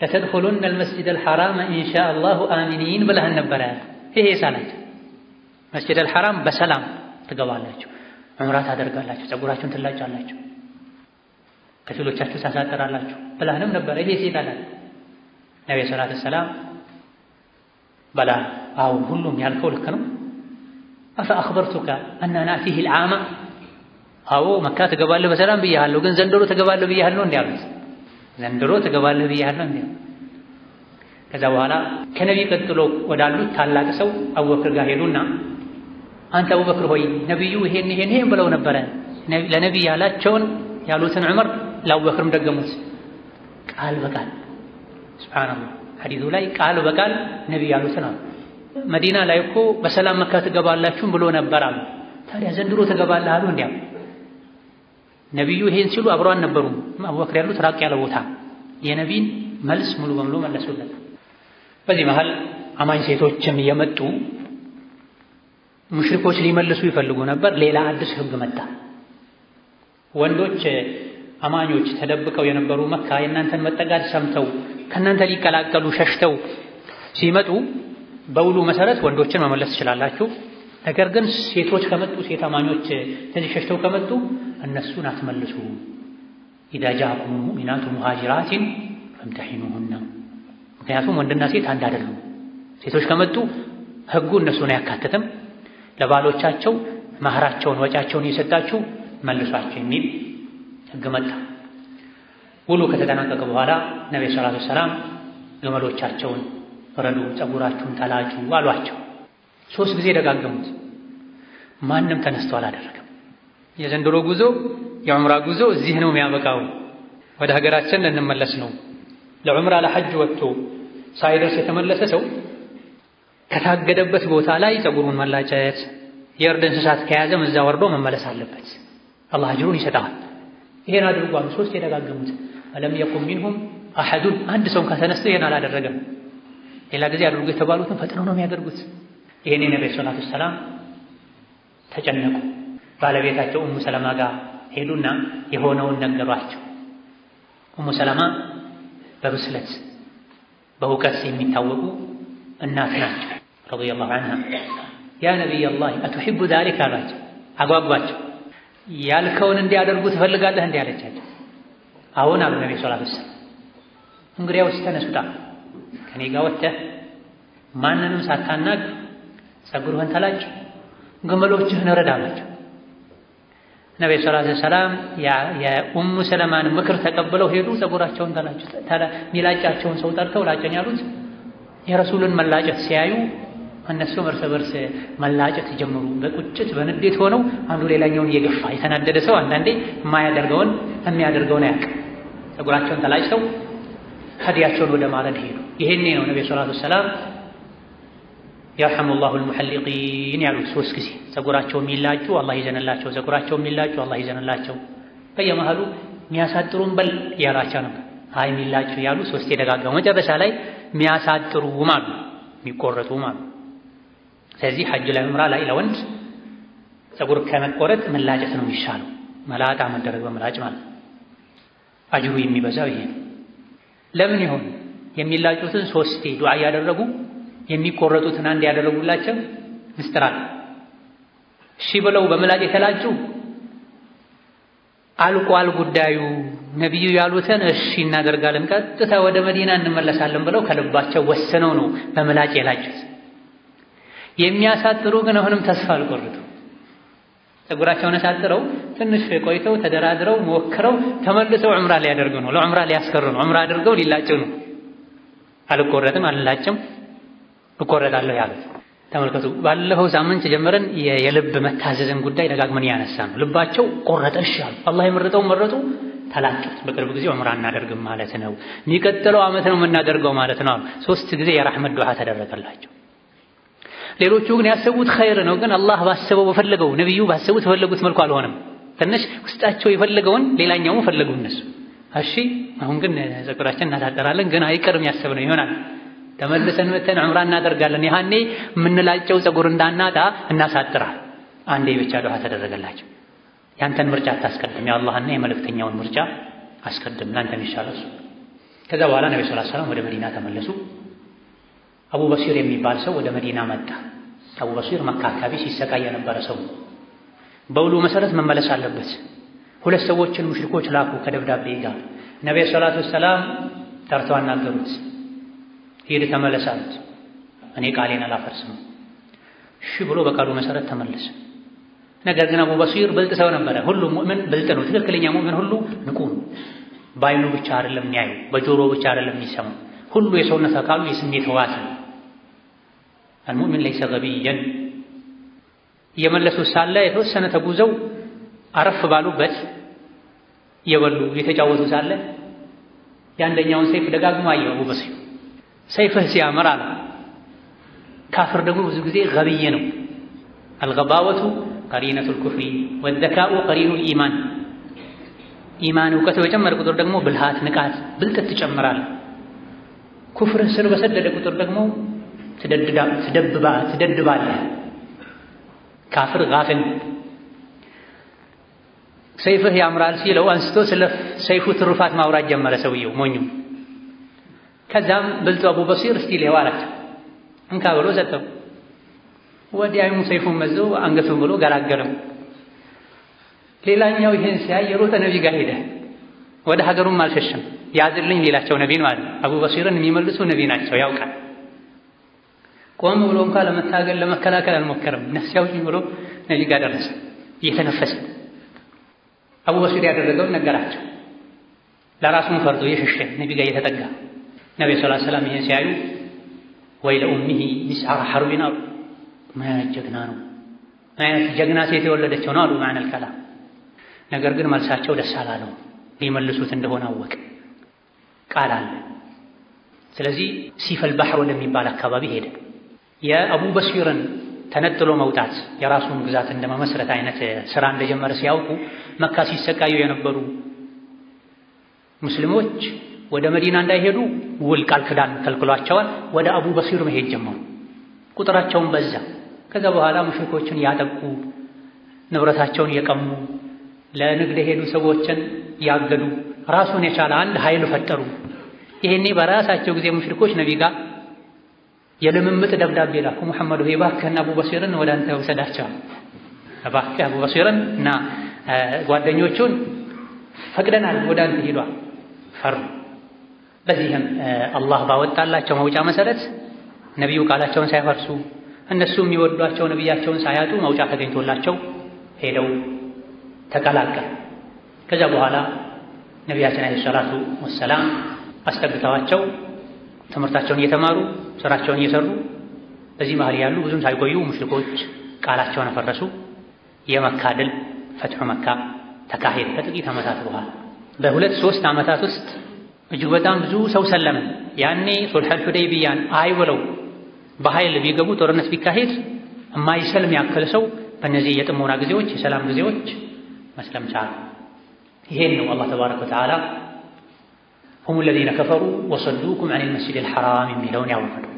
ለተድኹሉነ አልመስጂድ አልሐራም ኢንሻ አላሁ አሚኒን ብለህን ነበረ። ይሄ ሳላቸው መስጂድ አልሐራም በሰላም ትገባላችሁ፣ ዑምራ ታደርጋላችሁ፣ ፀጉራችሁን ትላጫላችሁ፣ ከፊሎቻችሁ ታሳጥራላችሁ ብለህንም ነበረ። ይሄ ሴት አለ ነብዩ ሰለላሁ ዐለይሂ ወሰለም በላ አዎ ሁሉም ያልከው ልክ ነው። አፈ አኽበርቱከ አና ናእቲሂ ልዓማ አዎ መካ ትገባለህ በሰላም ብያለሁ፣ ግን ዘንድሮ ትገባለህ ብያለሁ እንዲህ አሉት። ዘንድሮ ትገባለህ ብያለሁ እንዲህ ከዛ በኋላ ከነቢይ ቀጥሎ ወዳሉት ታላቅ ሰው አቡበክር ጋር ሄዱና አንተ አቡበክር ሆይ ነቢዩ ይሄን ይሄን ይሄን ብለው ነበረ። ለነቢይ ያላቸውን ያሉትን ዑመር ለአቡበክርም ደገሙት ቃል በቃል ሱብሓነላህ። ሐዲሱ ላይ ቃል በቃል ነቢይ ያሉትን አሉ። መዲና ላይ እኮ በሰላም መካ ትገባላችሁም ብሎ ነበር አሉ። ታዲያ ዘንድሮ ትገባለህ አሉ። እንዲያው ነቢዩ ይሄን ሲሉ አብሮ አልነበሩም። አቡበክር ያሉት ራቅ ያለ ቦታ የነቢይን መልስ ሙሉ በሙሉ መለሱለት። በዚህ መሃል አማኝ ሴቶችም እየመጡ ሙሽሪኮች ሊመልሱ ይፈልጉ ነበር። ሌላ አዲስ ህግ መጣ። ወንዶች አማኞች ተደብቀው የነበሩ መካ የእናንተን መጠጋት ሰምተው ከእናንተ ሊቀላቀሉ ሸሽተው ሲመጡ በውሉ መሰረት ወንዶችን መመለስ ትችላላችሁ። ነገር ግን ሴቶች ከመጡ ሴት አማኞች ከዚህ ሸሽተው ከመጡ እነሱን አትመልሱ። ኢዛ ጃአኩም ሙእሚናቱ ሙሃጅራቲን ፈምተሒኑሁና። ምክንያቱም ወንድና ሴት አንድ አይደሉም። ሴቶች ከመጡ ህጉ እነሱን አያካትትም። ለባሎቻቸው ማህራቸውን ወጫቸውን እየሰጣችሁ መልሷቸው የሚል ህግ መጣ። ውሉ ከተጠናቀቀ በኋላ ነቢ ሰላቱ ሰላም ግመሎቻቸውን ረዱ፣ ፀጉራችሁን ተላጩ አሏቸው። ሶስት ጊዜ ደጋገሙት። ማንም ተነስቶ አላደረገም። የዘንድሮ ጉዞ የዑምራ ጉዞ እዚህ ነው የሚያበቃው። ወደ ሀገራችን ልንመለስ ነው። ለዑምራ ለሐጅ ወጥቶ ሳይደርስ የተመለሰ ሰው ከታገደበት ቦታ ላይ ፀጉሩን መላጨት፣ የእርድ እንስሳት ከያዘም እዛ ወርዶ መመለስ አለበት። አላህ አጅሩን ይሰጠዋል። ይሄን አድርጓል። ሶስት የደጋገሙት አለም የቁም ሚንሁም አሐዱን አንድ ሰው ከተነስቶ ይሄን አላደረገም። ሌላ ጊዜ አድርጎ የተባሉትን ፈጥነው ነው የሚያደርጉት። ይሄን የነብዩ ሰለላሁ ዐለይሂ ተጨነቁ። ባለቤታቸው ኡሙ ሰለማ ጋር ሄዱና የሆነውን ነገሯቸው። ኡሙ ሰለማ በብስለት በእውቀት የሚታወቁ እናት ናቸው ረዲየላሁ ዐንሃ። ያ ነቢየላህ አቱሒቡ ዛሊክ አሏቸው፣ አጓጓቸው። ያልከውን እንዲያደርጉ ትፈልጋለህ? እንዲህ አለቻቸው። አሁን አሉ ነቢ ሰለላሁ ዐለይሂ ወሰለም። እንግዲያውስ ተነሱጣ ከኔ ጋር ወጥተህ ማንንም ሳታናግ ፀጉርህን ተላጭ፣ ግመሎችህን እረድ አላቸው። ነቢ ሰለላሁ ዐለይሂ የኡሙ ሰለማን ምክር ተቀብለው ሄዱ። ፀጉራቸውን ተላጩ። ሚላጫቸውን ሰው ጠርተው ላጨኝ አሉት። የረሱልን መላጨት ሲያዩ እነሱም እርስ በርስ መላጨት ጀመሩ። በቁጭት በንዴት ሆነው አንዱ ሌላኛውን እየገፋ የተናደደ ሰው አንዳንዴ የማያደርገውን የሚያደርገውን አያውቅም። ፀጉራቸውን ተላጭተው ሀዲያቸውን ወደ ማረድ ሄዱ። ይሄኔ ነው ነቢ ዐለይሂ ወሰለም የርሐሙላሁ አልሙሐሊቂን ያሉት ሶስት ጊዜ ፀጉራቸው የሚላጩ አላህ ይዘንላቸው፣ ፀጉራቸው የሚላጩ አላህ ይዘንላቸው። በየመሃሉ የሚያሳጥሩም በል እያላቸው ነበር። አይ የሚላጩ ያሉ ሶስት የደጋገሙ መጨረሻ ላይ የሚያሳጥሩም አሉ፣ የሚቆረጡም አሉ። ስለዚህ ሐጅ ላይ ላይ ለወንድ ፀጉር ከመቆረጥ መላጨት ነው የሚሻለው፣ መላጣ መደረግ በመላጭ ማለት አጅሩ የሚበዛው ይሄ ነው። ለምን ይሆን የሚላጩትን ሶስቴ ዱዓ እያደረጉ የሚቆረጡትን አንድ ያደረጉላቸው ምስጢር አለ። እሺ ብለው በምላጭ የተላጩ አልቋል ጉዳዩ፣ ነቢዩ ያሉትን እሺ እናደርጋለን፣ ቀጥታ ወደ መዲና እንመለሳለን ብለው ከልባቸው ወስነው ነው በምላጭ የላጩት። የሚያሳጥሩ ግን አሁንም ተስፋ አልቆርጡ። ፀጉራቸውን አሳጥረው ትንሽ ቆይተው ተደራድረው ሞክረው ተመልሰው ዑምራ ሊያደርጉ ነው። ለዑምራ ሊያስቀሩ ነው። ዑምራ አድርገው ሊላጩ ነው። አልቆረጥም፣ አልላጭም እቆረጣለሁ ያሉት። ተመልከቱ። ባለፈው ሳምንት ጀምረን የልብ መታዘዝን ጉዳይ ደጋግመን ያነሳ ነው። ልባቸው ቆረጠ፣ እሺ አሉ። አላህ የመረጠው መረጡ፣ ተላጩት። በቅርብ ጊዜ ዑምራ እናደርግም ማለት ነው፣ የሚቀጥለው ዓመት ነው የምናደርገው ማለት ነው አሉ። ሶስት ጊዜ የራህመት ዱዓ ተደረገላቸው። ሌሎቹ ግን ያሰቡት ኸይር ነው፣ ግን አላህ ባሰበው በፈለገው ነቢዩ ባሰቡት በፈለጉት መልኩ አልሆነም። ትንሽ ውስጣቸው የፈለገውን ሌላኛው ፈለጉ እነሱ። እሺ አሁን ግን ፀጉራችን እናሳጠራለን፣ ግን አይቀርም ያሰብነው ይሆናል ተመልሰን መተን ዑምራ እናደርጋለን። ያኔ የምንላጨው ፀጉር እንዳናጣ እናሳጥራል። አንዴ ብቻ ዱዓ ተደረገላቸው። ያንተን ምርጫ አታስቀድም፣ የአላህና የመልእክተኛውን ምርጫ አስቀድም፣ ላንተ የሚሻለው እሱ። ከዛ በኋላ ነቢ ሰለላሁ ዐለይሂ ወደ መዲና ተመለሱ። አቡ በሲር የሚባል ሰው ወደ መዲና መጣ። አቡ በሲር መካ አካባቢ ሲሰቃይ የነበረ ሰው በውሉ መሰረት መመለስ አለበት። ሁለት ሰዎችን ሙሽሪኮች ላኩ ከደብዳቤ ጋር። ነቢዩ ሰላቱ ወሰላም ጠርተው አናገሩት። ሂድ ተመለስ አሉት። እኔ ቃሌን አላፈርስም። እሺ ብሎ በቃሉ መሰረት ተመለሰ። ነገር ግን አቡ በሲር ብልጥ ሰው ነበረ። ሁሉም ሙእምን ብልጥ ነው። ትክክለኛ ሙእምን ሁሉ ንቁ ነው። በአይኑ ብቻ አይደለም የሚያዩ፣ በጆሮ ብቻ አይደለም የሚሰሙ። ሁሉ የሰውነት አካሉ የስሜት ህዋስ ነው። አልሙእሚን ለይሰ ገቢየን። እየመለሱ ሳለ የተወሰነ ተጉዘው አረፍ ባሉበት እየበሉ እየተጫወቱ ሳለ የአንደኛውን ሰይፍ ደጋግሞ አየው አቡ በሲር ሰይፍህ ሲያምር አለ። ካፍር ደግሞ ብዙ ጊዜ ገቢይ ነው። አልገባወቱ ቀሪነቱል ኩፍሪ ወዘካኡ ቀሪኑል ኢማን። ኢማን እውቀት በጨመረ ቁጥር ደግሞ ብልሃት፣ ንቃት፣ ብልጠት ትጨምራለህ። ኩፍርህ ስር በሰደደ ቁጥር ደግሞ ትደድባለህ። ካፍር ጋፍል ሰይፍህ ያምራል ሲለው አንስቶ ስለ ሰይፉ ትሩፋት ማውራት ጀመረ ሰውየው ሞኙ። ከዛም ብልጡ አቡ በሲር እስቲ ሌዋ አላቸው። እንካ ብሎ ሰጠው። ወዲያውኑ ሰይፉን መዞ አንገቱን ብሎ ገላገለው። ሌላኛው ይህን ሲያይ የሮጠ ነቢ ጋር ሄደ። ወደ ሀገሩም አልሸሸም። ያዝልኝ ሌላቸው ነቢን ማለት ነው። አቡ የሚመልሱ ነቢ ናቸው፣ ያውቃል። ቆም ብሎ እንኳ ለመታገል ለመከላከል አልሞከረም። ነፍስ ያውጭኝ ብሎ ነቢ ጋር ደረሰ እየተነፈሰ አቡ በሲር ያደረገውን ነገራቸው። ለራሱን ፈርቶ እየሸሸ ነቢ ጋር እየተጠጋ ነቢ ስ ሰላም ይህን ሲያዩ ወይ ለኡሚሂ ሚስዓር ሐርቢን አሉ። ምን አይነት ጀግና ነው፣ ምን አይነት ጀግና ሴት የወለደችው ነው አሉ ማዕነል ከላም። ነገር ግን መልሳቸው ደስ አላለው። ሊመልሱት እንደሆነ አወቅ ቃል አለ። ስለዚህ ሲፈል ባሕር ወደሚባል አካባቢ ሄደ። የአቡ በሲርን ተነጥሎ መውጣት የራሱን ግዛት እንደመመስረት አይነት ስራ እንደጀመረ ሲያውቁ መካ ሲሰቃዩ የነበሩ ሙስሊሞች ወደ መዲና እንዳይሄዱ ውል ቃል ክዳን ከልክሏቸዋል። ወደ አቡ በሲር መሄድ ጀመሩ። ቁጥራቸውን በዛ። ከዛ በኋላ ሙሽሪኮችን ያጠቁ፣ ንብረታቸውን የቀሙ፣ ለንግድ የሄዱ ሰዎችን ያገዱ፣ ራሱን የቻለ አንድ ኃይል ፈጠሩ። ይሄኔ በራሳቸው ጊዜ ሙሽሪኮች ነቢ ጋር የልምምጥ ደብዳቤ ላኩ። ሙሐመድ ሆይ እባክህና አቡ በሲርን ወደ አንተ ውሰዳቸው፣ እባክህ አቡ በሲርን እና ጓደኞቹን ፈቅደናል፣ ወደ አንተ ሄዷል። ፈሩ። በዚህም አላህ ባወጣላቸው መውጫ መሰረት ነቢዩ ቃላቸውን ሳይፈርሱ እነሱ የሚወዷቸው ነቢያቸውን ሳያጡ መውጫ ተገኝቶላቸው ሄደው ተቀላቀል። ከዚያ በኋላ ነቢያችን ዓለይሂ ሰላቱ ወሰላም አስጠግተዋቸው ትምህርታቸውን እየተማሩ ስራቸውን እየሰሩ በዚህ መሀል ያሉ ብዙም ሳይቆዩ ሙሽሪኮች ቃላቸውን አፈረሱ። የመካ ድል ፈትሑ መካ ተካሄደ ከጥቂት ዓመታት በኋላ በሁለት ሶስት ዓመታት ውስጥ እጅግ በጣም ብዙ ሰው ሰለመ። ያኔ ሱልሑል ሑደይቢያን አይ ብለው በኃይል ቢገቡ ጦርነት ቢካሄድ የማይሰልም ያክል ሰው በእነዚህ የጥሞና ጊዜዎች የሰላም ጊዜዎች መስለም ቻለ። ይሄን ነው አላህ ተባረከ ወተዓላ ሁሙ ለዚነ ከፈሩ ወሰዱኩም ዐኒል መስጂዲል ሐራም የሚለውን ያወረደው።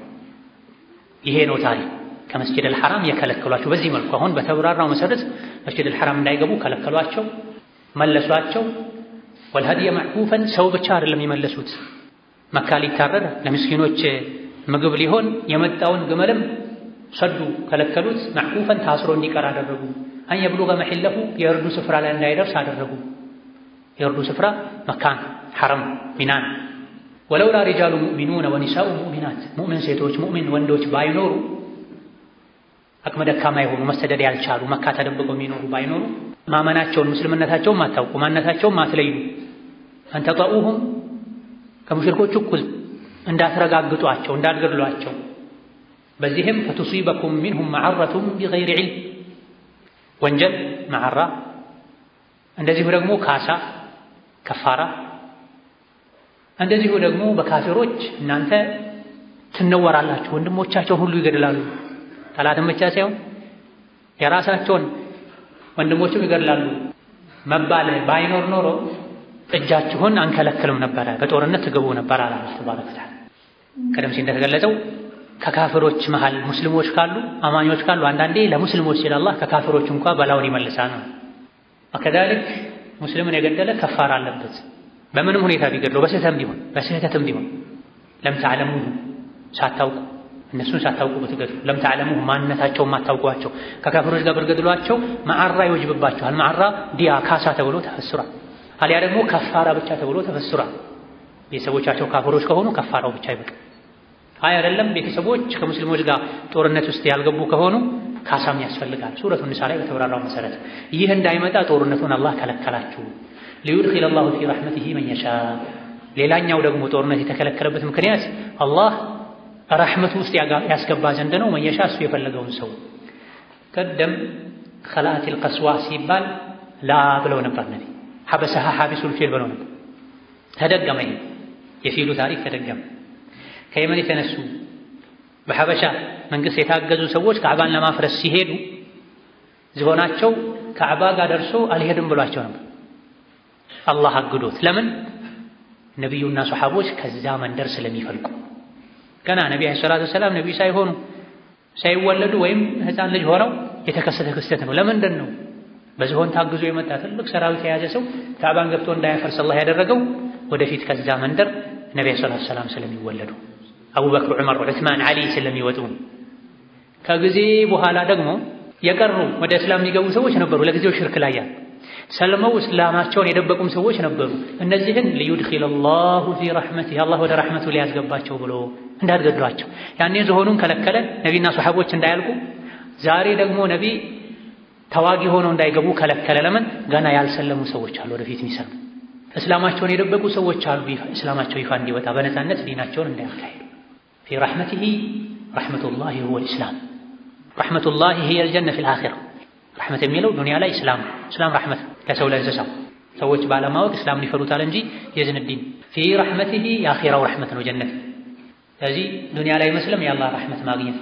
ይሄ ነው ታሪክ። ከመስጂድል ሐራም የከለከሏቸው በዚህ መልኩ አሁን በተብራራው መሰረት መስጂድል ሐራም እንዳይገቡ ከለከሏቸው፣ መለሷቸው። ወልሀዲየ ማዕኩፈን ሰው ብቻ አይደለም የመለሱት። መካ ሊታረድ ለምስኪኖች ምግብ ሊሆን የመጣውን ግመልም ሰዱ፣ ከለከሉት። ማዕኩፈን ታስሮ እንዲቀር አደረጉ። አን የብሉገ መሒለሁ የእርዱ ስፍራ ላይ እንዳይደርስ አደረጉ። የእርዱ ስፍራ መካን ሐረም ሚናን። ወለውላ ሪጃሉ ሙእሚኑነ ወኒሳኡ ሙእሚናት። ሙእምን ሴቶች ሙእሚን ወንዶች ባይኖሩ አቅመ ደካማ የሆኑ መሰደድ ያልቻሉ መካ ተደብቀው የሚኖሩ ባይኖሩ ማመናቸውን ምስልምነታቸውን ማታውቁ ማንነታቸውን ማትለዩ አንተጠኡሁም ከሙሽሪኮቹ እኩል እንዳትረጋግጧቸው እንዳትገድሏቸው። በዚህም ፈቱሲበኩም ሚንሁም መዓረቱም ቢገይሪ ዒልም። ወንጀል መዓራ እንደዚሁ ደግሞ ካሳ ከፋራ እንደዚሁ ደግሞ በካፊሮች እናንተ ትነወራላችሁ ወንድሞቻቸውን ሁሉ ይገድላሉ ጠላትን ብቻ ሳይሆን የራሳቸውን ወንድሞችም ይገድላሉ መባል ባይኖር ኖሮ እጃችሁን አንከለክልም ነበረ፣ በጦርነት ትገቡ ነበር አለ አላህ ተባረከ ቀደም ሲል እንደተገለጸው ከካፍሮች መሃል ሙስሊሞች ካሉ አማኞች ካሉ አንዳንዴ ለሙስሊሞች ሲል አላህ ከካፍሮች እንኳ በላውን ይመልሳል ነው። ወከዛሊክ ሙስሊምን የገደለ ከፋራ አለበት። በምንም ሁኔታ ቢገድለው በስህተትም ቢሆን በስህተትም ቢሆን ለም ተዕለሙሁ ሳታውቁ እነሱን ሳታውቁ ብትገድሉ ለም ተዕለሙሁ ማንነታቸውን ማታውቋቸው ከካፍሮች ጋር ብትገድሏቸው መዓራ ይወጅብባቸዋል። መዓራ ዲያ ካሳ ተብሎ ተፈስሯል። አሊያ ደግሞ ከፋራ ብቻ ተብሎ ተፈስሯል። ቤተሰቦቻቸው ካፍሮች ከሆኑ ከፋራው ብቻ ይበቃል። አይ አይደለም ቤተሰቦች ከሙስሊሞች ጋር ጦርነት ውስጥ ያልገቡ ከሆኑ ካሳም ያስፈልጋል። ሱረቱ ኒሳ ላይ በተብራራው መሰረት ይህ እንዳይመጣ ጦርነቱን አላህ ከለከላችሁ። ሊዩድኺለ ላሁ ፊ ረሕመቲሂ መን የሻ። ሌላኛው ደግሞ ጦርነት የተከለከለበት ምክንያት አላህ ረሕመቱ ውስጥ ያስገባ ዘንድ ነው። መን የሻ እሱ የፈለገውን ሰው። ቀደም ኸላአቲል ቀስዋ ሲባል ላ ብለው ነበር ነቢ ሐበሰሃ ሐቢሱል ፊል ብለው ነበር። ተደገመ። ይሄ የፊሉ ታሪክ ተደገመ። ከየመን የተነሱ በሐበሻ መንግስት የታገዙ ሰዎች ካዕባን ለማፍረስ ሲሄዱ ዝሆናቸው ካዕባ ጋር ደርሶ አልሄድም ብሏቸው ነበር። አላህ አግዶት። ለምን? ነቢዩና ሰሓቦች ከዛ መንደር ስለሚፈልቁ ገና ነቢ ዓለይሂ ሰላቱ ወሰላም ነቢይ ሳይሆኑ ሳይወለዱ ወይም ሕፃን ልጅ ሆነው የተከሰተ ክስተት ነው። ለምንድን ነው? በዝሆን ታግዞ የመጣ ትልቅ ሰራዊት የያዘ ሰው ካዕባን ገብቶ እንዳያፈርስ አላህ ያደረገው ወደፊት ከዛ መንደር ነቢዩ ሰለላሁ ዐለይሂ ወሰለም ስለሚወለዱ አቡበክር፣ ዑመር፣ ዑስማን፣ ዓሊ ስለሚወጡ ከጊዜ በኋላ ደግሞ የቀሩ ወደ እስላም የሚገቡ ሰዎች ነበሩ። ለጊዜው ሽርክ ላይ ያሉ ሰልመው እስላማቸውን የደበቁም ሰዎች ነበሩ። እነዚህን ሊዩድኺለ ላሁ ፊ ረሕመቲህ አላህ ወደ ረሕመቱ ሊያስገባቸው ብሎ እንዳትገድሏቸው። ያኔ ዝሆኑን ከለከለ ነቢና ሰሓቦች እንዳያልቁ። ዛሬ ደግሞ ነቢ ተዋጊ ሆነው እንዳይገቡ ከለከለ። ለምን? ገና ያልሰለሙ ሰዎች አሉ፣ ወደፊት የሚሰልሙ እስላማቸውን የደበቁ ሰዎች አሉ። እስላማቸው ይፋ እንዲወጣ በነፃነት ዲናቸውን እንዳያካሂዱ ፊ ረሕመቲህ ረሕመቱላሂ ሁወል ኢስላም ረሕመቱላሂ ሂየል ጀነ ፊል አኺራ ረሕመት የሚለው ዱንያ ላይ እስላም እስላም ረሕመት ለሰው ለእንስሳው ሰዎች ባለማወቅ እስላምን ይፈሩታል እንጂ የዝንዲን ፊ ረሕመቲህ የአኺራው ረሕመት ነው ጀነት። ስለዚህ ዱንያ ላይ መስለም የአላህ ረሕመት ማግኘት፣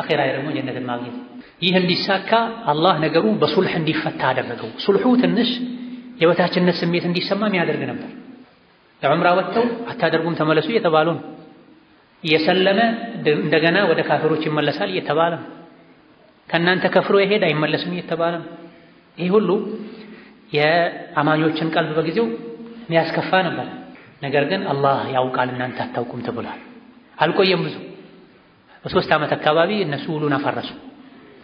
አኺራ ላይ ደግሞ ጀነትን ማግኘት። ይህ እንዲሳካ አላህ ነገሩ በሱልሕ እንዲፈታ አደረገው። ሱልሑ ትንሽ የበታችነት ስሜት እንዲሰማ የሚያደርግ ነበር። ለዑምራ ወጥተው አታደርጉም ተመለሱ እየተባሉ ነው። እየሰለመ እንደገና ወደ ካፊሮች ይመለሳል እየተባለ ነው። ከእናንተ ከፍሮ የሄድ አይመለስም እየተባለ ነው። ይህ ሁሉ የአማኞችን ቀልብ በጊዜው የሚያስከፋ ነበር። ነገር ግን አላህ ያውቃል እናንተ አታውቁም ተብሏል። አልቆየም ብዙ በሶስት ዓመት አካባቢ እነሱ ውሉን አፈረሱ።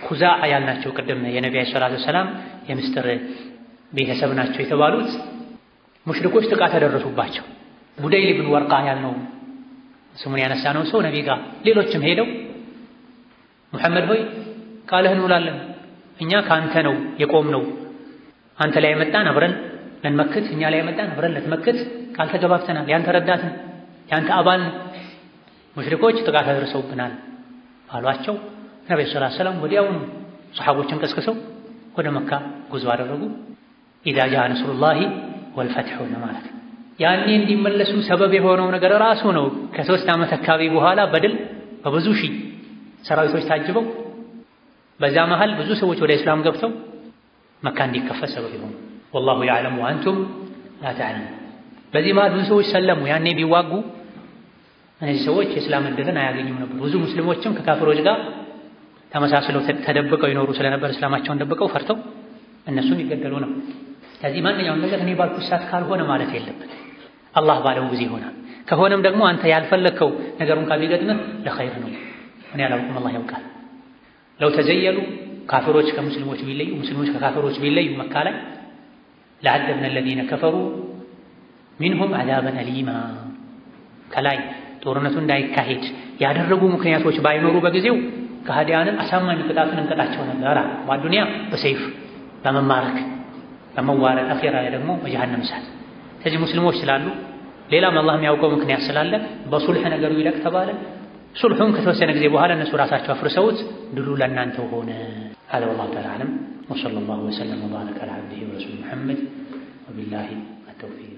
ኩዛዓ ያልናቸው ቅድም የነቢ ሰላቱ ወሰላም የምስጢር ቤተሰብ ናቸው የተባሉት ሙሽሪኮች ጥቃት ተደረሱባቸው። ቡደይል ብን ወርቃ ያልነው ስሙን ያነሳነው ሰው ነቢ ጋር ሌሎችም ሄደው ሙሐመድ ሆይ ቃልህን እንውላለን እኛ ከአንተ ነው የቆም ነው አንተ ላይ የመጣን አብረን ልንመክት እኛ ላይ የመጣን አብረን ልትመክት ቃል ተገባብተናል። ያንተ ረዳትን ያንተ አባል ሙሽሪኮች ጥቃት አድርሰውብናል አሏቸው። ነብዩ ሰለላሁ ዐለይሂ ወሰለም ወዲያውኑ ሰሓቦችን ቀስቅሰው ወደ መካ ጉዞ አደረጉ። ኢዛ ጃአ ነስሩላሂ ወልፈትሑ ማለት ያኔ እንዲመለሱ ሰበብ የሆነው ነገር ራሱ ነው። ከሶስት ዓመት አካባቢ በኋላ በድል በብዙ ሺህ ሰራዊቶች ታጅበው በዛ መሃል ብዙ ሰዎች ወደ እስላም ገብተው መካ እንዲከፈት ሰበብ ይሆኑ። ወላሁ ያዕለሙ ወአንቱም ላ ተዕለሙ። በዚህ መሃል ብዙ ሰዎች ሰለሙ። ያኔ ቢዋጉ እነዚህ ሰዎች የእስላም እድልን አያገኙም ነበር። ብዙ ሙስሊሞችም ከካፍሮች ጋር ተመሳስለው ተደብቀው ይኖሩ ስለነበር እስላማቸውን ደብቀው ፈርተው እነሱም ይገደሉ ነው። ስለዚህ ማንኛውም ነገር እኔ ባልኩት ሰዓት ካልሆነ ማለት የለበት አላህ ባለው ጊዜ ይሆናል። ከሆነም ደግሞ አንተ ያልፈለግከው ነገሩን ካቢገጥምህ ለኸይር ነው። እኔ አላውቅም፣ አላህ ያውቃል። ለው ተዘየሉ ካፊሮች ከሙስሊሞች ቢለዩ ሙስሊሞች ከካፊሮች ቢለዩ መካ ላይ ለዐዘብነ አለዚነ ከፈሩ ሚንሁም ዐዛበን አሊማ ከላይ ጦርነቱ እንዳይካሄድ ያደረጉ ምክንያቶች ባይኖሩ በጊዜው ከሃዲያንን አሳማኝ ቅጣትን እንቀጣቸው ነበር። በአዱንያ በሰይፍ በመማረክ በመዋረድ አኼራ ላይ ደግሞ በጀሃነም እሳት። ስለዚህ ሙስሊሞች ስላሉ ሌላም አላህ የሚያውቀው ምክንያት ስላለ በሱልሕ ነገሩ ይለቅ ተባለ። ሱልሑም ከተወሰነ ጊዜ በኋላ እነሱ ራሳቸው አፍርሰውት ድሉ ለእናንተው ሆነ። هذا والله تعالى أعلم وصلى الله وسلم وبارك على عبده ورسوله محمد وبالله التوفيق.